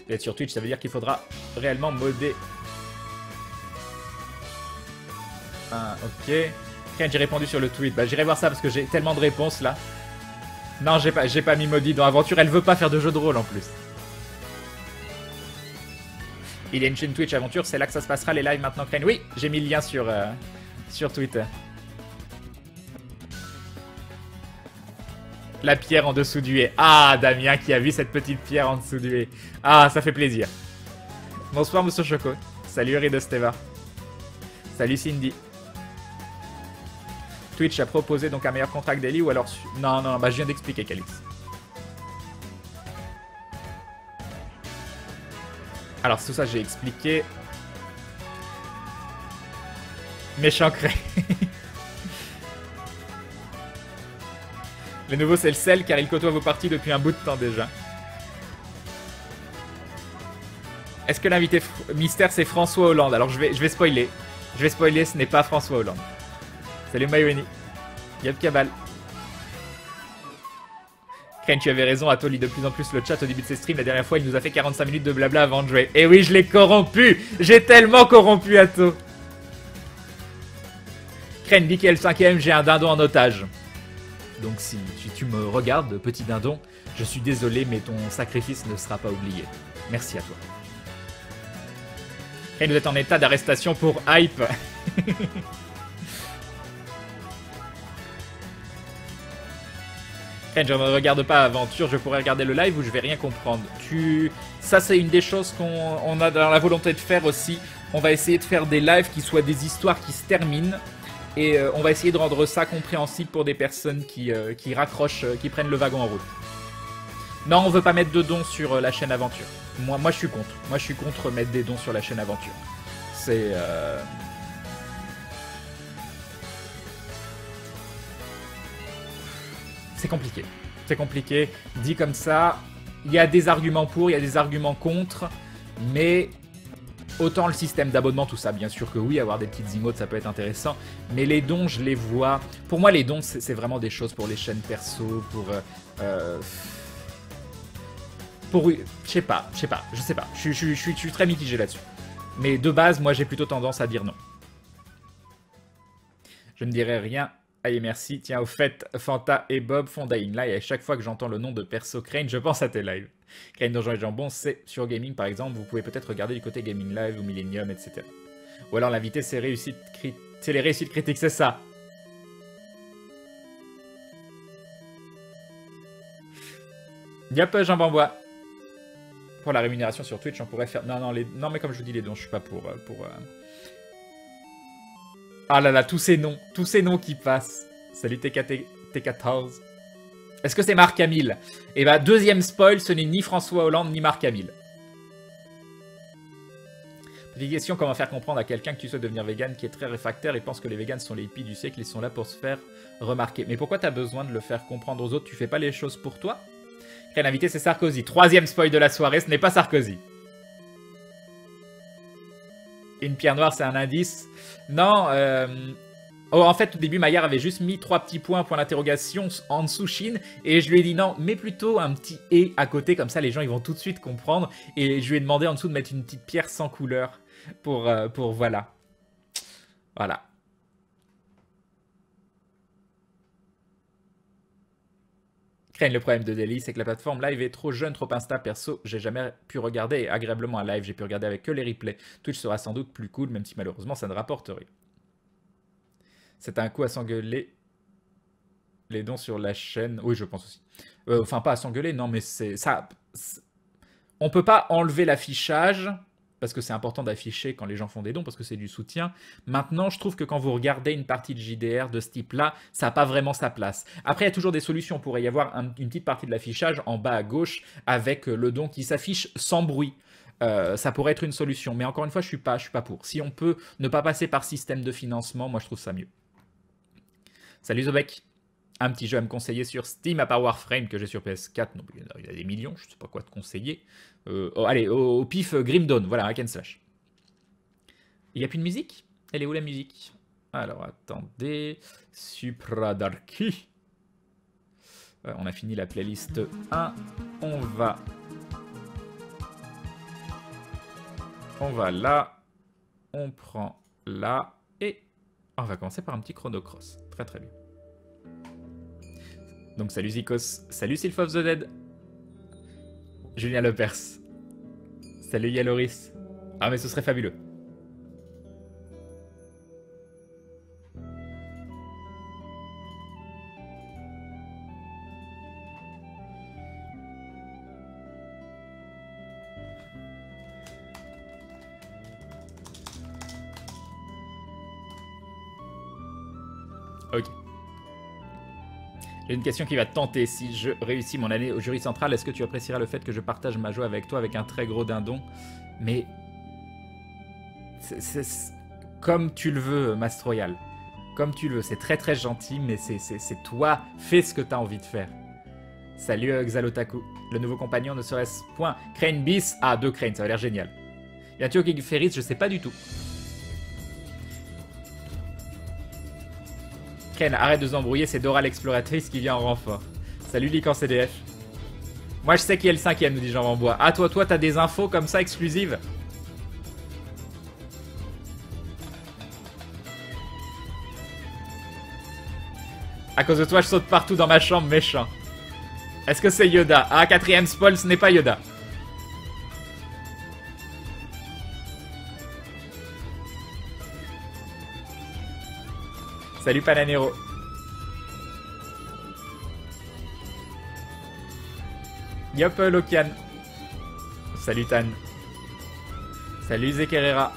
Et être sur Twitch, ça veut dire qu'il faudra réellement modder. Ah, ok. Quand j'ai répondu sur le tweet, bah j'irai voir ça parce que j'ai tellement de réponses là. Non, j'ai pas, pas mis Maudit dans Aventure, elle veut pas faire de jeu de rôle en plus. Il y a une chaîne Twitch Aventure, c'est là que ça se passera les lives maintenant, Crane. Oui, j'ai mis le lien sur, euh, sur Twitter. La pierre en dessous du haie. Ah, Damien qui a vu cette petite pierre en dessous du haie. Ah, ça fait plaisir. Bonsoir, Monsieur Choco. Salut, Ride Steva. Salut, Cindy. Twitch a proposé donc un meilleur contrat que Daily ou alors... Non, non, bah je viens d'expliquer, Calix. Alors, tout ça, j'ai expliqué. Méchant cray. le nouveau, c'est le sel, car il côtoie vos parties depuis un bout de temps déjà. Est-ce que l'invité mystère, c'est François Hollande? Alors, je vais, je spoiler. Je vais spoiler, ce n'est pas François Hollande. Salut Mayoni. Yep Cabal. Crane, tu avais raison, Atto lit de plus en plus le chat au début de ses streams. La dernière fois, il nous a fait 45 minutes de blabla avant jouer. Et oui, je l'ai corrompu J'ai tellement corrompu Atto Crane qu'elle 5ème, j'ai un dindon en otage. Donc si, tu me regardes, petit dindon, je suis désolé, mais ton sacrifice ne sera pas oublié. Merci à toi. Crane, vous êtes en état d'arrestation pour hype. je ne regarde pas Aventure, je pourrais regarder le live où je vais rien comprendre. Tu... Ça, c'est une des choses qu'on a dans la volonté de faire aussi. On va essayer de faire des lives qui soient des histoires qui se terminent Et euh, on va essayer de rendre ça compréhensible pour des personnes qui, euh, raccrochent, euh, qui prennent le wagon en route. Non, on veut pas mettre de dons sur la chaîne Aventure. Moi, je suis contre. Moi, je suis contre mettre des dons sur la chaîne Aventure. C'est... C'est compliqué. C'est compliqué. Dit comme ça, il y a des arguments pour, il y a des arguments contre, mais Autant le système d'abonnement, tout ça, bien sûr que oui, avoir des petites emotes, ça peut être intéressant. Mais les dons, je les vois. Pour moi, les dons, c'est vraiment des choses pour les chaînes perso, pour. Euh, euh pour. Je sais pas, je sais pas, je sais pas. Je, suis très mitigé là-dessus. Mais de base, moi, j'ai plutôt tendance à dire non. Je ne dirais rien Allez, merci. Tiens, au fait, Fanta et Bob font Dying Light et à chaque fois que j'entends le nom de perso Crane, je pense à tes lives. Crane Donjon et Jambon, c'est sur Gaming par exemple, vous pouvez peut-être regarder du côté Gaming Live ou Millennium, etc. Ou alors l'invité, c'est réussite c'est les réussites critiques, c'est ça. Yep, Jambon bois. Pour la rémunération sur Twitch, on pourrait faire... Non, non, les... non mais comme je vous dis, les dons, je suis pas pour... Euh, pour euh, ah là là, tous ces noms, tous ces noms qui passent. Salut T14. Est-ce que c'est Marc Camille Eh bah, deuxième spoil, ce n'est ni François Hollande ni Marc Camille. Petite question, comment faire comprendre à quelqu'un que tu souhaites devenir vegan qui est très réfractaire et pense que les vegans sont les hippies du siècle, ils sont là pour se faire remarquer? Mais pourquoi t'as besoin de le faire comprendre aux autres? Tu fais pas les choses pour toi? Quel invité c'est Sarkozy. Troisième spoil de la soirée, ce n'est pas Sarkozy. Une pierre noire, c'est un indice. Non, euh... Oh, en fait, au début, Maillard avait juste mis trois petits points, point d'interrogation, en dessous Chine. Et je lui ai dit non, mets plutôt un petit et à côté, comme ça les gens ils vont tout de suite comprendre. Et je lui ai demandé en dessous de mettre une petite pierre sans couleur. Pour, euh, pour voilà. Voilà. Le problème de Delhi, c'est que la plateforme live est trop jeune, trop insta. Perso, j'ai jamais pu regarder agréablement un live. J'ai pu regarder avec que les replays. Twitch sera sans doute plus cool, même si malheureusement ça ne rapporte rien. C'est un coup à s'engueuler les dons sur la chaîne. Oui, je pense aussi. Euh, enfin, pas à s'engueuler, non, mais c'est ça. On peut pas enlever l'affichage parce que c'est important d'afficher quand les gens font des dons, parce que c'est du soutien. Maintenant, je trouve que quand vous regardez une partie de JDR de ce type-là, ça n'a pas vraiment sa place. Après, il y a toujours des solutions. Il pourrait y avoir une petite partie de l'affichage en bas à gauche avec le don qui s'affiche sans bruit. Euh, ça pourrait être une solution. Mais encore une fois, je suis pas, je suis pas pour. Si on peut ne pas passer par système de financement, moi je trouve ça mieux. Salut Zobek. Un petit jeu à me conseiller sur Steam à part Warframe que j'ai sur PS4. Non, il y a des millions, je sais pas quoi te conseiller. Euh, oh, allez, au, pif, euh, Grim Dawn, voilà, hack slash. Il n'y a plus de musique? Elle est où la musique? Alors, attendez. Supra Darky. Euh, on a fini la playlist 1. On va... On va là. On prend là. Et on va commencer par un petit chronocross. Très très bien. Donc salut Zikos, salut Sylph of the Dead. Julien Lepers. Salut Yaloris. Ah mais ce serait fabuleux. J'ai une question qui va te tenter. Si je réussis mon année au jury central, est-ce que tu apprécieras le fait que je partage ma joie avec toi avec un très gros dindon? Mais. C'est comme tu le veux, Mastroyal. Comme tu le veux. C'est très très gentil, mais c'est toi. Fais ce que tu as envie de faire. Salut euh, Xalotaku. Le nouveau compagnon ne serait-ce point Crane bis Ah, deux Crane, ça a l'air génial. A-t-il King Ferris Je sais pas du tout. Arrête de s'embrouiller, c'est Dora l'exploratrice qui vient en renfort. Salut Lican CDF. Moi je sais qui est le cinquième, nous dit Jean Bois. Ah toi, toi, t'as des infos comme ça exclusives? À cause de toi, je saute partout dans ma chambre, méchant. Est-ce que c'est Yoda? Ah, quatrième spoil, ce n'est pas Yoda. Salut Pananero. Yop Lokian. Salut Tan. Salut Zekerera.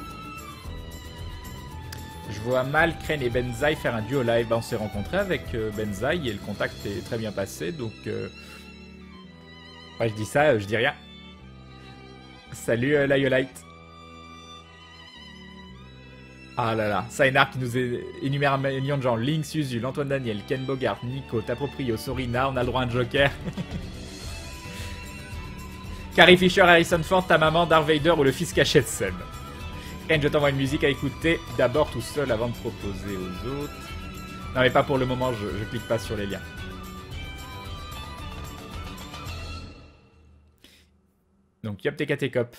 Je vois mal Crane et Benzaï faire un duo live. On s'est rencontré avec euh, Benzaï et le contact est très bien passé, donc... Euh... Ouais, je dis ça, euh, je dis rien. Salut euh. Ah là là, Sainar qui nous énumère un million de gens. Link, Suzu, Antoine Daniel, Ken Bogart, Nico, Taproprio, Sorina, on a le droit à un joker. Carrie Fisher, Harrison Ford, ta maman, Darth Vader ou le fils caché de Seb? Ken, je t'envoie une musique à écouter d'abord tout seul avant de proposer aux autres. Non mais pas pour le moment, je, je clique pas sur les liens. Donc Yop Cop.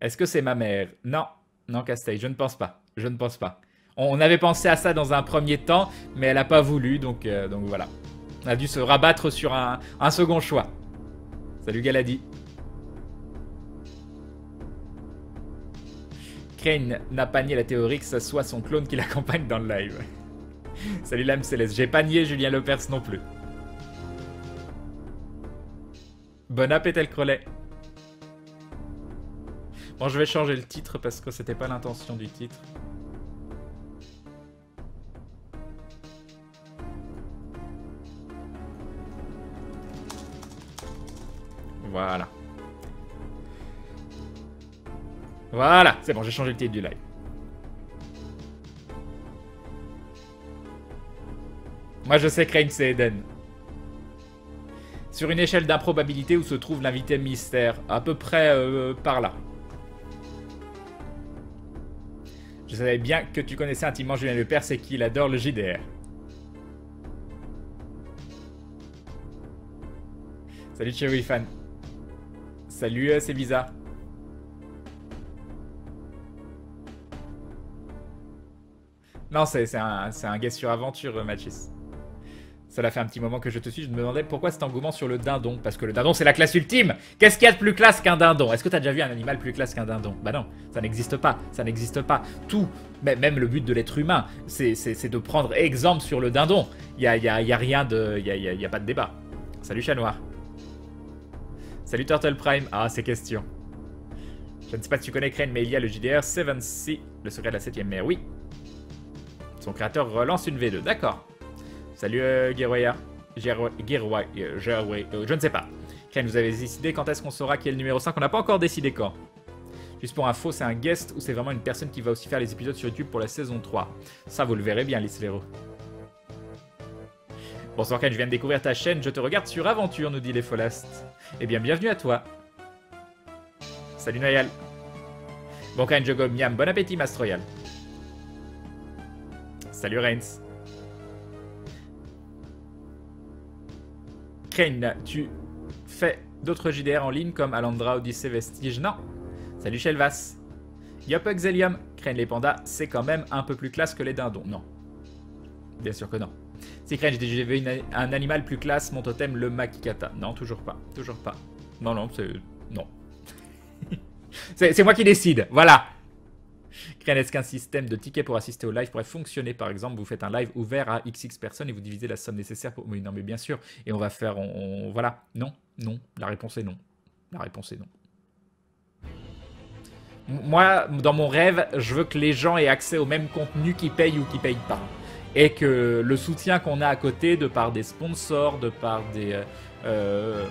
Est-ce que c'est ma mère? Non. Non, Castell, je ne pense pas. Je ne pense pas. On avait pensé à ça dans un premier temps, mais elle n'a pas voulu, donc, euh, donc voilà. On a dû se rabattre sur un, second choix. Salut Galadi. Crane n'a pas nié la théorie que ce soit son clone qui l'accompagne dans le live. Salut l'âme céleste. J'ai pas nié Julien Lepers non plus. Bon appétit le Crollet. Bon, je vais changer le titre parce que c'était pas l'intention du titre. Voilà. Voilà, c'est bon, j'ai changé le titre du live. Moi je sais que Crane c'est Eden. Sur une échelle d'improbabilité où se trouve l'invité mystère, à peu près euh, par là. Je savais bien que tu connaissais intimement Julien Lepers et qu'il adore le JDR. Salut Cherry Fan. Salut, euh, c'est bizarre. Non, c'est un, un guest sur aventure, euh, Machis. Ça l'a fait un petit moment que je te suis. Je me demandais pourquoi cet engouement sur le dindon. Parce que le dindon, c'est la classe ultime. Qu'est-ce qu'il y a de plus classe qu'un dindon? Est-ce que tu as déjà vu un animal plus classe qu'un dindon? Bah non, ça n'existe pas. Ça n'existe pas. Tout, même le but de l'être humain, c'est de prendre exemple sur le dindon. Il y a, rien de. Il y a, pas de débat. Salut chat noir. Salut Turtle Prime. Ah, ces questions. Je ne sais pas si tu connais Crane, mais il y a le JDR 7C, le secret de la 7ème mer. Oui. Son créateur relance une V2. D'accord. Salut euh, Guerroya. Euh, je ne sais pas. Ken, vous avez décidé quand est-ce qu'on saura qui est le numéro 5 On n'a pas encore décidé quand. Juste pour info, c'est un guest ou c'est vraiment une personne qui va aussi faire les épisodes sur YouTube pour la saison 3 Ça, vous le verrez bien, les Bonsoir Ken, je viens de découvrir ta chaîne, je te regarde sur Aventure, nous dit les Folast. Eh bien, bienvenue à toi. Salut Noyal. Bon Ken, je gomme miam, bon appétit Mastroyal. Salut Reigns. Tu fais d'autres JDR en ligne comme Alandra, Odyssey, Vestige Non. Salut Shelvas. Yop Exelium. Crane les pandas, c'est quand même un peu plus classe que les dindons. Non. Bien sûr que non. Si Crane, j'ai vu un animal plus classe, mon totem, le Makikata. Non, toujours pas. Toujours pas. Non, non, c'est... Non. c'est moi qui décide. Voilà. Est-ce qu'un système de tickets pour assister au live pourrait fonctionner Par exemple, vous faites un live ouvert à XX personnes et vous divisez la somme nécessaire pour. Oui, non, mais bien sûr. Et on va faire. On, Voilà. Non, non. La réponse est non. La réponse est non. Moi, dans mon rêve, je veux que les gens aient accès au même contenu qui payent ou qui payent pas. Et que le soutien qu'on a à côté, de par des sponsors, de par des. Euh, euh,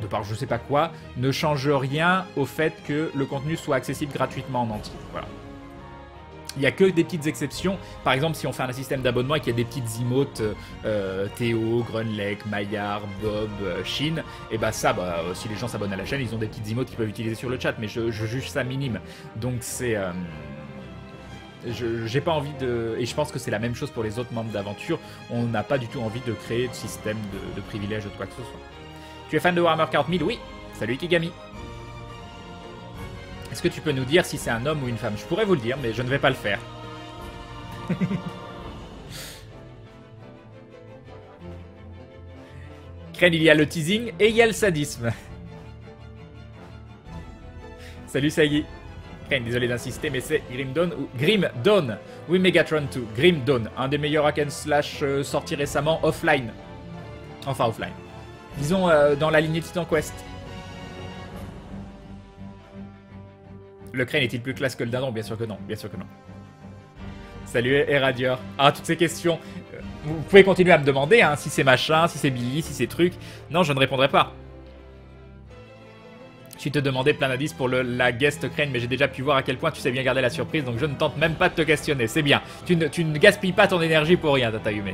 de par je sais pas quoi, ne change rien au fait que le contenu soit accessible gratuitement en entier. Voilà. Il n'y a que des petites exceptions. Par exemple, si on fait un système d'abonnement et qu'il y a des petites emotes euh, Théo, Grunlek, Maillard, Bob, euh, Shin, et eh bah ça, bah, euh, si les gens s'abonnent à la chaîne, ils ont des petites emotes qu'ils peuvent utiliser sur le chat, mais je, juge ça minime. Donc c'est... je j'ai pas envie de... Et je pense que c'est la même chose pour les autres membres d'aventure. On n'a pas du tout envie de créer de système de, privilèges ou de quoi que ce soit. Tu es fan de Warhammer 40 000 Oui. Salut Ikigami. Est-ce que tu peux nous dire si c'est un homme ou une femme? Je pourrais vous le dire, mais je ne vais pas le faire. Crane, il y a le teasing et il y a le sadisme. Salut Sagi. Crane, désolé d'insister, mais c'est Grim Dawn ou Grim Dawn. Oui, Megatron 2. Grim Dawn, un des meilleurs hack and slash euh, sortis récemment offline. Enfin, offline. Disons euh, dans la lignée Titan Quest. Le crane est-il plus classe que le dindon Bien sûr que non, bien sûr que non. Salut Eradior. Ah, toutes ces questions. Euh, Vous pouvez continuer à me demander hein, si c'est machin, si c'est Billy, si c'est truc. Non, je ne répondrai pas. Je te demandé plein d'indices pour la guest crane, mais j'ai déjà pu voir à quel point tu sais bien garder la surprise, donc je ne tente même pas de te questionner. C'est bien. Tu ne, tu gaspilles pas ton énergie pour rien, Tata Yume.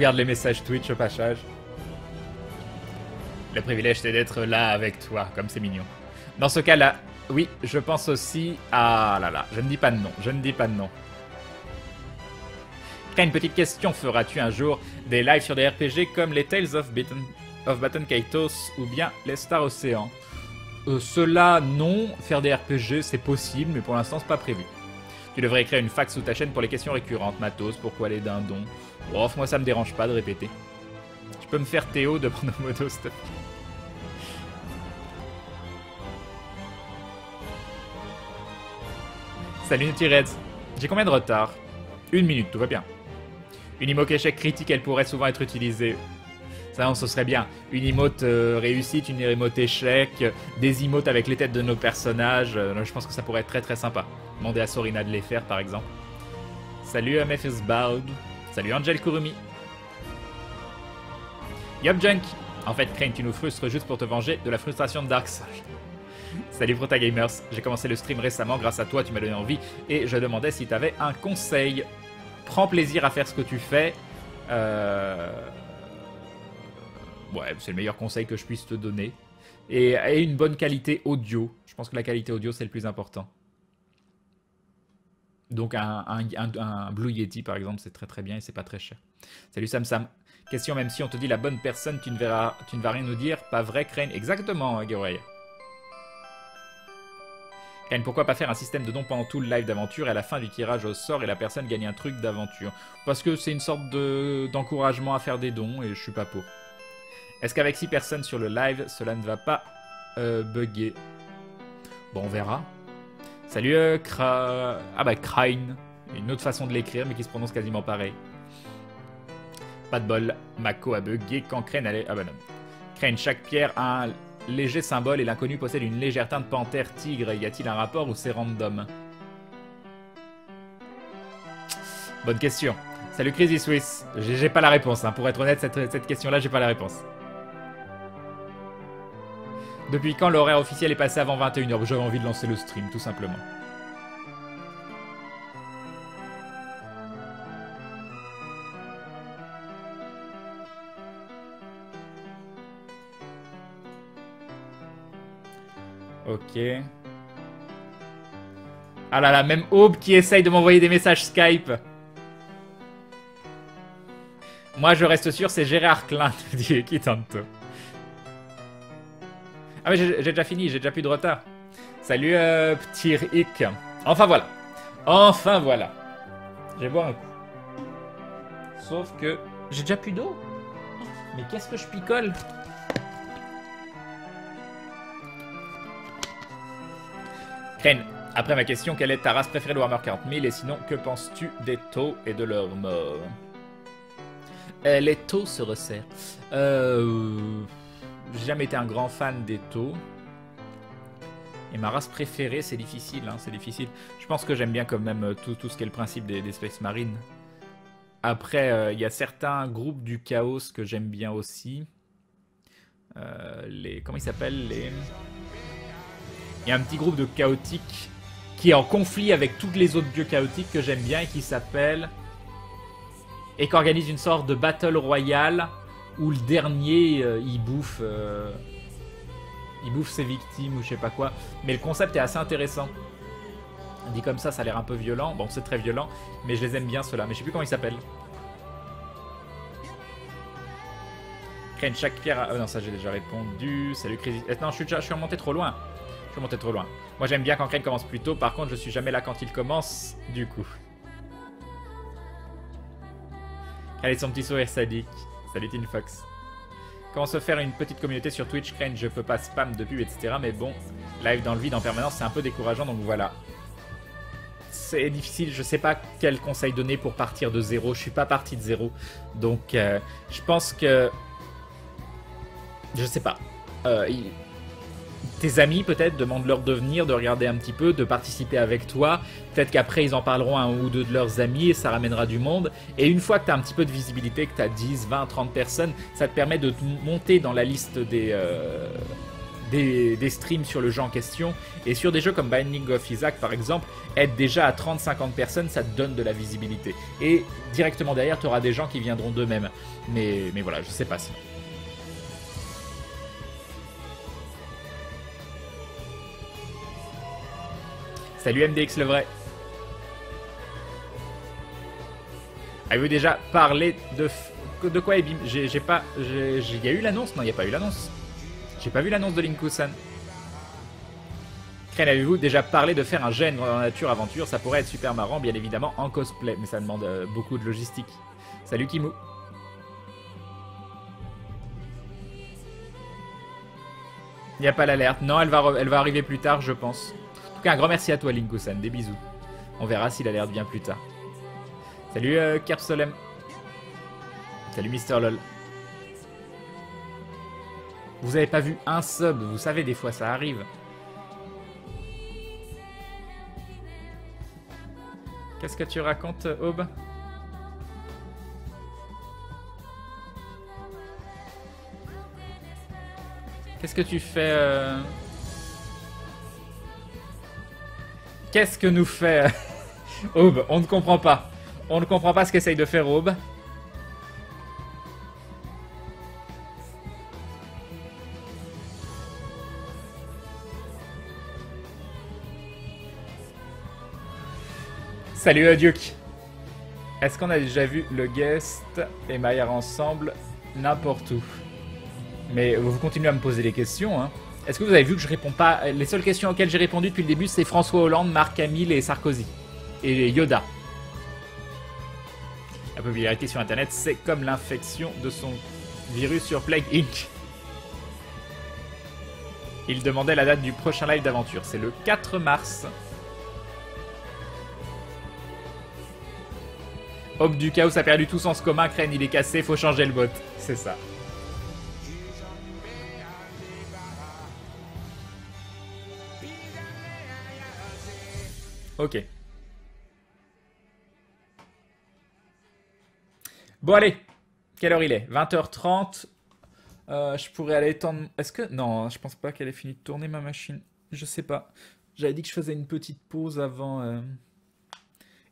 Regarde les messages Twitch au passage. Le privilège c'est d'être là avec toi, comme c'est mignon. Dans ce cas-là, oui, je pense aussi à... Ah là là, je ne dis pas de nom, je ne dis pas de nom. Une petite question, feras-tu un jour des lives sur des RPG comme les Tales of Baton, of Baton Kaitos ou bien les Star Ocean? Euh, Cela, non. Faire des RPG, c'est possible, mais pour l'instant, c'est pas prévu. Tu devrais créer une fac sous ta chaîne pour les questions récurrentes. Matos, pourquoi les dindons? Oh, moi ça me dérange pas de répéter. Tu peux me faire Théo de Monomodo, s'il. Salut Nutireds. J'ai combien de retard? Une minute, tout va bien. Une emote échec critique, elle pourrait souvent être utilisée. Ça, ce serait bien. Une emote euh, réussite, une emote échec, des emotes avec les têtes de nos personnages. Euh, je pense que ça pourrait être très très sympa. Demander à Sorina de les faire, par exemple. Salut Amethyst Boud. Salut Angel Kurumi. Yup Junk. En fait, Crane, tu nous frustres juste pour te venger de la frustration de Darkseid. Salut Protagamers, j'ai commencé le stream récemment, grâce à toi tu m'as donné envie et je demandais si tu avais un conseil. Prends plaisir à faire ce que tu fais. Euh... Ouais, c'est le meilleur conseil que je puisse te donner. Et, une bonne qualité audio. Je pense que la qualité audio c'est le plus important. Donc un, Blue Yeti par exemple, c'est très très bien et c'est pas très cher. Salut Sam Sam. Question, même si on te dit la bonne personne, tu ne, verras, tu ne vas rien nous dire. Pas vrai, Crane Exactement, Geray. Crane, pourquoi pas faire un système de dons pendant tout le live d'aventure et à la fin du tirage au sort et la personne gagne un truc d'aventure? Parce que c'est une sorte d'encouragement à faire des dons et je suis pas pour. Est-ce qu'avec 6 personnes sur le live, cela ne va pas euh, bugger? Bon, on verra. Salut, euh, Kra... Ah bah, Crane. Une autre façon de l'écrire, mais qui se prononce quasiment pareil. Pas de bol. Mako a bugué quand Crane allait... Ah bah non. Crane, chaque pierre a un léger symbole et l'inconnu possède une légère teinte panthère tigre. Y a-t-il un rapport ou c'est random? Bonne question. Salut Crazy Swiss. J'ai pas la réponse. Hein. Pour être honnête, cette question-là, j'ai pas la réponse. Depuis quand l'horaire officiel est passé avant 21h J'avais envie de lancer le stream, tout simplement. Ok. Ah là là, même Aube qui essaye de m'envoyer des messages Skype. Moi, je reste sûr, c'est Gérard Klein, qui tente. Ah mais j'ai déjà fini, j'ai déjà plus de retard. Salut euh, petit Rick. Enfin voilà. Enfin voilà. Je vais un coup. Sauf que j'ai déjà plus d'eau. Mais qu'est-ce que je picole? Crane, après ma question, quelle est ta race préférée de Warhammer 40 000 Et sinon, que penses-tu des taux et de leur mort? Les taux se resserrent. Euh... J'ai jamais été un grand fan des taux. Et ma race préférée, c'est difficile, hein, c'est difficile. Je pense que j'aime bien quand même euh, tout, tout ce qui est le principe des, des Space Marines. Après, il euh, y a certains groupes du chaos que j'aime bien aussi. Euh, les, comment ils s'appellent les... Il y a un petit groupe de chaotiques qui est en conflit avec tous les autres dieux chaotiques que j'aime bien et qui s'appelle... Et qui organise une sorte de battle royale où le dernier, euh, il bouffe... Euh, il bouffe ses victimes ou je sais pas quoi. Mais le concept est assez intéressant. Dit comme ça, ça a l'air un peu violent. Bon, c'est très violent, mais je les aime bien ceux-là. Mais je sais plus comment ils s'appellent. Crane chaque pierre. Oh non, ça j'ai déjà répondu. Salut Crazy. Eh, non, je suis, déjà, je suis remonté trop loin. Je suis remonté trop loin. Moi j'aime bien quand Crane commence plus tôt. Par contre, je suis jamais là quand il commence. Du coup. Allez, son petit sourire sadique. Salut Teen Fox. Comment se faire une petite communauté sur Twitch, Crane? Je peux pas spam de pub, etc. Mais bon, Live dans le vide en permanence, c'est un peu décourageant, donc voilà. C'est difficile, je sais pas quel conseil donner pour partir de zéro. Je suis pas parti de zéro. Donc, euh, je pense que. Je sais pas. Euh, tes amis peut-être, demande-leur de venir, de regarder un petit peu, de participer avec toi. Peut-être qu'après ils en parleront à un ou deux de leurs amis et ça ramènera du monde. Et une fois que tu as un petit peu de visibilité, que tu as 10, 20, 30 personnes, ça te permet de te monter dans la liste euh, des, des, streams sur le jeu en question. Et sur des jeux comme Binding of Isaac par exemple, être déjà à 30-50 personnes, ça te donne de la visibilité. Et directement derrière, tu auras des gens qui viendront d'eux-mêmes. Mais, mais voilà, je sais pas si. Salut MDX le vrai. Avez-vous déjà parlé de... De quoi, Ebim J'ai pas... Il y a eu l'annonce? Non, il n'y a pas eu l'annonce. J'ai pas vu l'annonce de Linkusan. Crane, avez-vous déjà parlé de faire un gène dans la nature aventure? Ça pourrait être super marrant, bien évidemment, en cosplay. Mais ça demande euh, beaucoup de logistique. Salut Kimou. Il n'y a pas l'alerte. Non, elle va, elle va arriver plus tard, je pense tout cas, un grand merci à toi, Linkusan. Des bisous. On verra s'il a l'air bien plus tard. Salut, euh, Kerpsolem. Salut, Mister LOL. Vous avez pas vu un sub, vous savez, des fois ça arrive. Qu'est-ce que tu racontes, Aube? Qu'est-ce que tu fais euh Qu'est-ce que nous fait Aube On ne comprend pas. On ne comprend pas ce qu'essaye de faire Aube. Salut euh, Duke Est-ce qu'on a déjà vu le guest et Maillard ensemble n'importe où? Mais vous continuez à me poser des questions, hein est-ce que vous avez vu que je réponds pas Les seules questions auxquelles j'ai répondu depuis le début, c'est François Hollande, Marc Camille et Sarkozy. Et Yoda. La popularité sur Internet, c'est comme l'infection de son virus sur Plague Inc. Il demandait la date du prochain live d'aventure. C'est le 4 mars. Hope du chaos a perdu tout sens commun. Crane, il est cassé. Faut changer le bot. C'est ça. Ok. Bon, allez. Quelle heure il est? 20h30. Euh, je pourrais aller étendre... Est-ce que... Non, je pense pas qu'elle ait fini de tourner ma machine. Je sais pas. J'avais dit que je faisais une petite pause avant... Euh.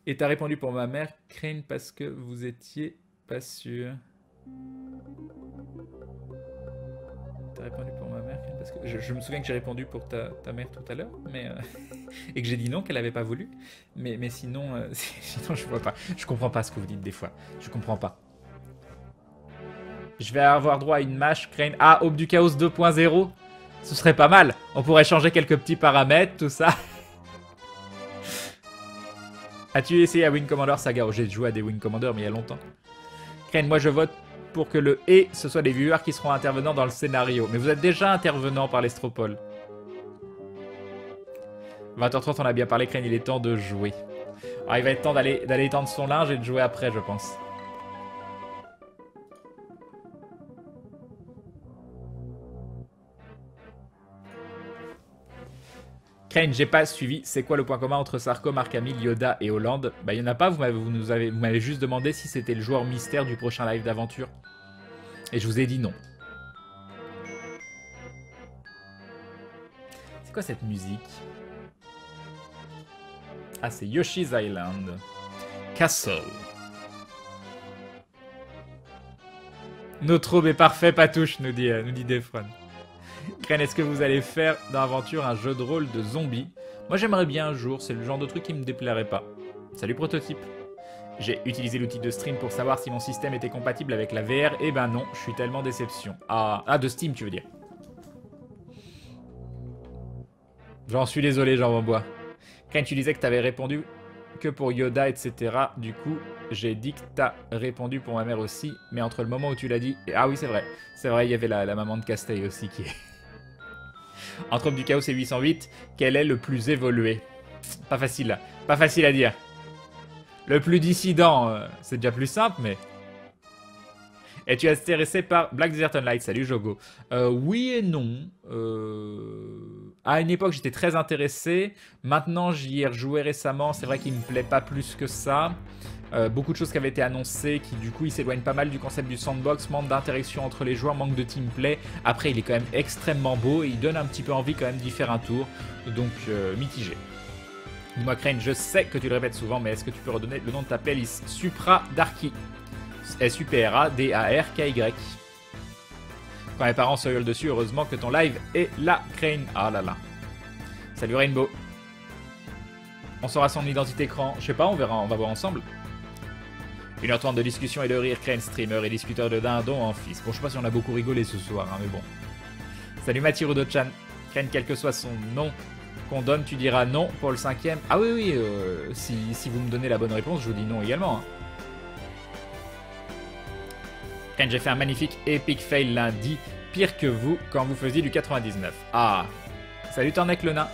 Et t'as répondu pour ma mère, Crane, parce que vous étiez pas sûr. T'as répondu pour je, me souviens que j'ai répondu pour ta, mère tout à l'heure, mais euh, et que j'ai dit non, qu'elle avait pas voulu. Mais, mais sinon, euh, sinon, je vois pas. Je comprends pas ce que vous dites des fois. Je comprends pas. Je vais avoir droit à une match Crane. Ah, Aube du Chaos 2.0 Ce serait pas mal. On pourrait changer quelques petits paramètres, tout ça. As-tu essayé à Wing Commander Saga? Oh, J'ai joué à des Wing Commander, mais il y a longtemps. Crane, moi je vote pour que le et ce soit les viewers qui seront intervenants dans le scénario. Mais vous êtes déjà intervenant par l'Estropole. 20h30, on a bien parlé, Crane, il est temps de jouer. Alors, il va être temps d'aller étendre son linge et de jouer après, je pense. Crane, j'ai pas suivi. C'est quoi le point commun entre Sarko, Mark-Hamill, Yoda et Hollande? Bah, il y en a pas. Vous m'avez juste demandé si c'était le joueur mystère du prochain live d'aventure. Et je vous ai dit non. C'est quoi cette musique? Ah, c'est Yoshi's Island. Castle. Notre aube est parfait, Patouche, nous dit, euh, nous dit Defron. Kren, est-ce que vous allez faire dans l'aventure un jeu de rôle de zombies Moi, j'aimerais bien un jour, c'est le genre de truc qui me déplairait pas. Salut, prototype. J'ai utilisé l'outil de stream pour savoir si mon système était compatible avec la VR. Eh ben non, je suis tellement déception. Ah, ah de Steam, tu veux dire. J'en suis désolé, Jean Bois. Quand tu disais que t'avais répondu que pour Yoda, etc. Du coup, j'ai dit que t'as répondu pour ma mère aussi. Mais entre le moment où tu l'as dit... Ah oui, c'est vrai. C'est vrai, il y avait la, maman de Castell aussi qui est... Entre Homme du Chaos et 808, quel est le plus évolué? Pas facile, pas facile à dire. Le plus dissident, euh, c'est déjà plus simple, mais... Es-tu intéressé par Black Desert Light Salut Jogo. Euh, oui et non. Euh, à une époque, j'étais très intéressé. Maintenant, j'y ai rejoué récemment. C'est vrai qu'il me plaît pas plus que ça. Euh, beaucoup de choses qui avaient été annoncées, qui du coup il s'éloigne pas mal du concept du sandbox, manque d'interaction entre les joueurs, manque de team play. Après, il est quand même extrêmement beau et il donne un petit peu envie quand même d'y faire un tour. Donc, mitigé. Dis-moi, Crane, je sais que tu le répètes souvent, mais est-ce que tu peux redonner le nom de ta playlist? Supra Darky. S-U-P-R-A-D-A-R-K-Y. Quand mes parents se gueulent dessus, heureusement que ton live est là, Crane. Ah là là. Salut Rainbow. On saura son identité écran. Je sais pas, on verra, on va voir ensemble. 1h30 de discussion et de rire, Crane, streamer et discuteur de dindon en fils. Bon, je sais pas si on a beaucoup rigolé ce soir, hein, mais bon. Salut Mathieu Rodochan. Crane, quel que soit son nom qu'on donne, tu diras non pour le cinquième. Ah oui, oui, euh, si, si, vous me donnez la bonne réponse, je vous dis non également. Hein j'ai fait un magnifique epic fail lundi, pire que vous quand vous faisiez du 99. Ah Salut Tornek le nain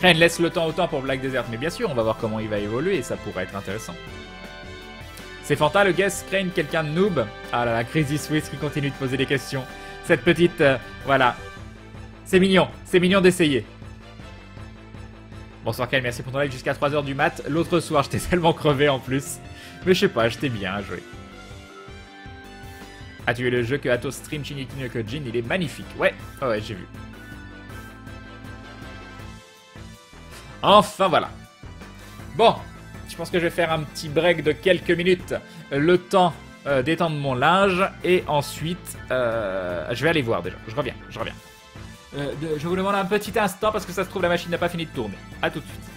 Ken laisse le temps au temps pour Black Desert, mais bien sûr, on va voir comment il va évoluer ça pourrait être intéressant. C'est Fanta le guest, Crane, quelqu'un de noob Ah là là, Crazy Swiss qui continue de poser des questions. Cette petite... Euh, voilà. C'est mignon, c'est mignon d'essayer. Bonsoir Ken, merci pour ton live jusqu'à 3h du mat. L'autre soir, j'étais tellement crevé en plus. Mais je sais pas, j'étais bien à jouer. Ah, tu es le jeu que Ato stream Shinichi no il est magnifique. Ouais, ouais, j'ai vu. Enfin, voilà. Bon, je pense que je vais faire un petit break de quelques minutes. Le temps euh, d'étendre mon linge. Et ensuite, euh, je vais aller voir déjà. Je reviens, je reviens. Euh, je vous demande un petit instant parce que ça se trouve la machine n'a pas fini de tourner. A tout de suite.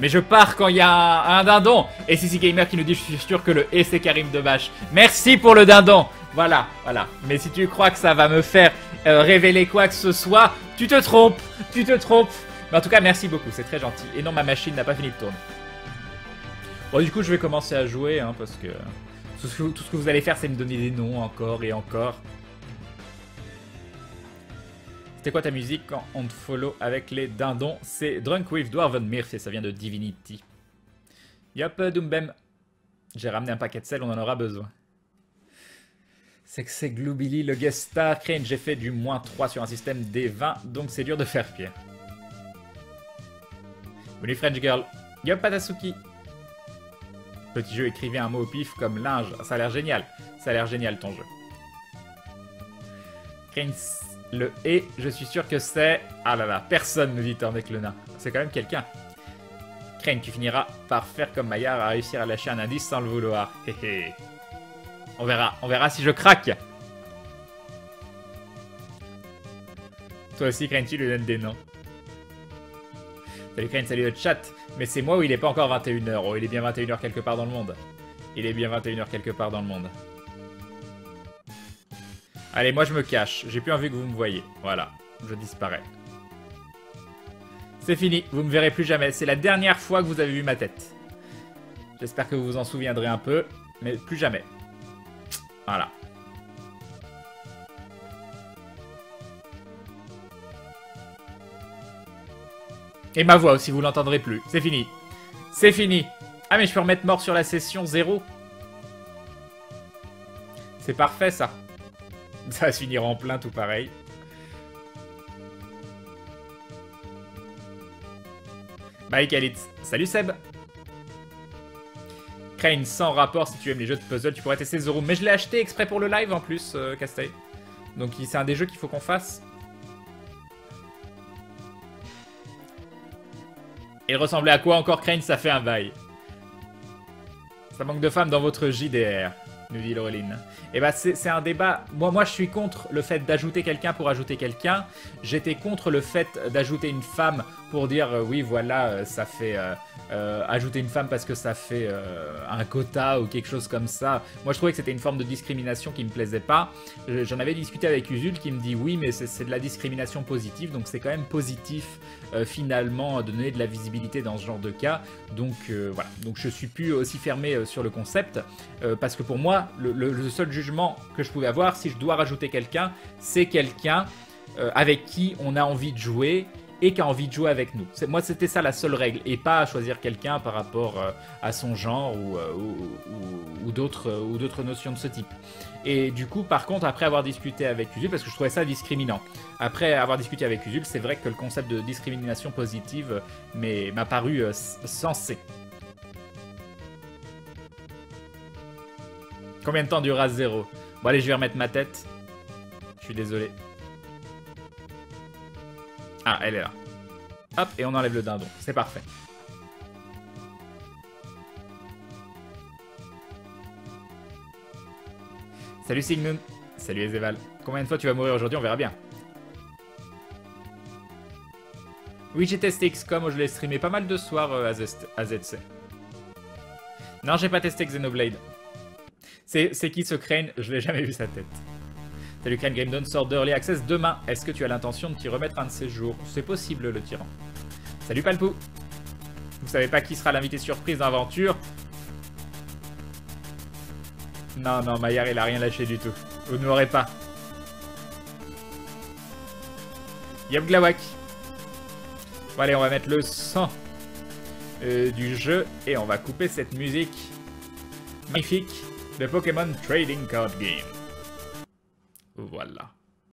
Mais je pars quand il y a un, dindon. Et Sissi Gamer qui nous dit Je suis sûr que le et c'est Karim de Bâche. Merci pour le dindon. Voilà, voilà. Mais si tu crois que ça va me faire euh, révéler quoi que ce soit, tu te trompes. Tu te trompes. Mais en tout cas, merci beaucoup. C'est très gentil. Et non, ma machine n'a pas fini de tourner. Bon, du coup, je vais commencer à jouer. Hein, parce que tout ce que vous allez faire, c'est me donner des noms encore et encore. C'est quoi ta musique quand on te follow avec les dindons? C'est Drunk with Dwarven Mirth et ça vient de Divinity. Yop, Doombem. J'ai ramené un paquet de sel, on en aura besoin. C'est que c'est Gloobilly, le guest star. Crane, j'ai fait du moins 3 sur un système D20, donc c'est dur de faire pire. Bienvenue French Girl. Yop, Patasuki. Petit jeu, écrivez un mot au pif comme linge. Ça a l'air génial. Ça a l'air génial ton jeu. Crane le et, je suis sûr que c'est... Ah là là, personne nous dit avec le nain. C'est quand même quelqu'un. Crane, tu finiras par faire comme Maillard à réussir à lâcher un indice sans le vouloir. On verra, on verra si je craque. Toi aussi, Crane, tu lui donnes des noms. Salut Crane, salut le chat. Mais c'est moi ou il est pas encore 21h Oh, il est bien 21h quelque part dans le monde. Il est bien 21h quelque part dans le monde. Allez, moi je me cache. J'ai plus envie que vous me voyez. Voilà, je disparais. C'est fini, vous me verrez plus jamais. C'est la dernière fois que vous avez vu ma tête. J'espère que vous vous en souviendrez un peu, mais plus jamais. Voilà. Et ma voix aussi, vous l'entendrez plus. C'est fini. C'est fini. Ah mais je peux remettre mort sur la session 0. C'est parfait ça. Ça va se finir en plein tout pareil. Mike Alitz. Salut Seb Crane sans rapport si tu aimes les jeux de puzzle, tu pourrais tester Zoro. Mais je l'ai acheté exprès pour le live en plus, euh, Donc c'est un des jeux qu'il faut qu'on fasse. Il ressemblait à quoi encore Crane? Ça fait un bail. Ça manque de femmes dans votre JDR. Nous dit Laureline. Et bah c'est un débat. Moi, moi, je suis contre le fait d'ajouter quelqu'un pour ajouter quelqu'un. J'étais contre le fait d'ajouter une femme pour dire euh, oui, voilà, euh, ça fait euh, ajouter une femme parce que ça fait un quota ou quelque chose comme ça. Moi, je trouvais que c'était une forme de discrimination qui me plaisait pas. J'en avais discuté avec Usul qui me dit oui, mais c'est de la discrimination positive, donc c'est quand même positif finalement de donner de la visibilité dans ce genre de cas. Donc voilà. Donc je suis plus aussi fermé sur le concept parce que pour moi le, seul jugement que je pouvais avoir, si je dois rajouter quelqu'un, c'est quelqu'un euh, avec qui on a envie de jouer et qui a envie de jouer avec nous. Moi, c'était ça la seule règle, et pas choisir quelqu'un par rapport euh, à son genre ou, euh, ou, ou d'autres notions de ce type. Et du coup, par contre, après avoir discuté avec Usul, parce que je trouvais ça discriminant, après avoir discuté avec Usul, c'est vrai que le concept de discrimination positive m'a paru sensé. Combien de temps durera zéro Bon allez, je vais remettre ma tête. Je suis désolé. Ah, elle est là. Hop, et on enlève le dindon. C'est parfait. Salut Sigmund. Salut Ezeval. Combien de fois tu vas mourir aujourd'hui On verra bien. Oui, j'ai testé XCOM, je l'ai streamé pas mal de soirs à euh, ZC. Non, j'ai pas testé Xenoblade. C'est qui ce Crane? Je l'ai jamais vu sa tête. Salut Crane Game Dawn sort d'Early Access demain. Est-ce que tu as l'intention de t'y remettre un de ces jours? C'est possible le tyran. Salut Palpou Vous savez pas qui sera l'invité surprise d'aventure? Non, non, Maillard il a rien lâché du tout. Vous ne pas. Yop Glawak allez, on va mettre le sang euh, du jeu et on va couper cette musique magnifique the Pokemon trading card game. Voila.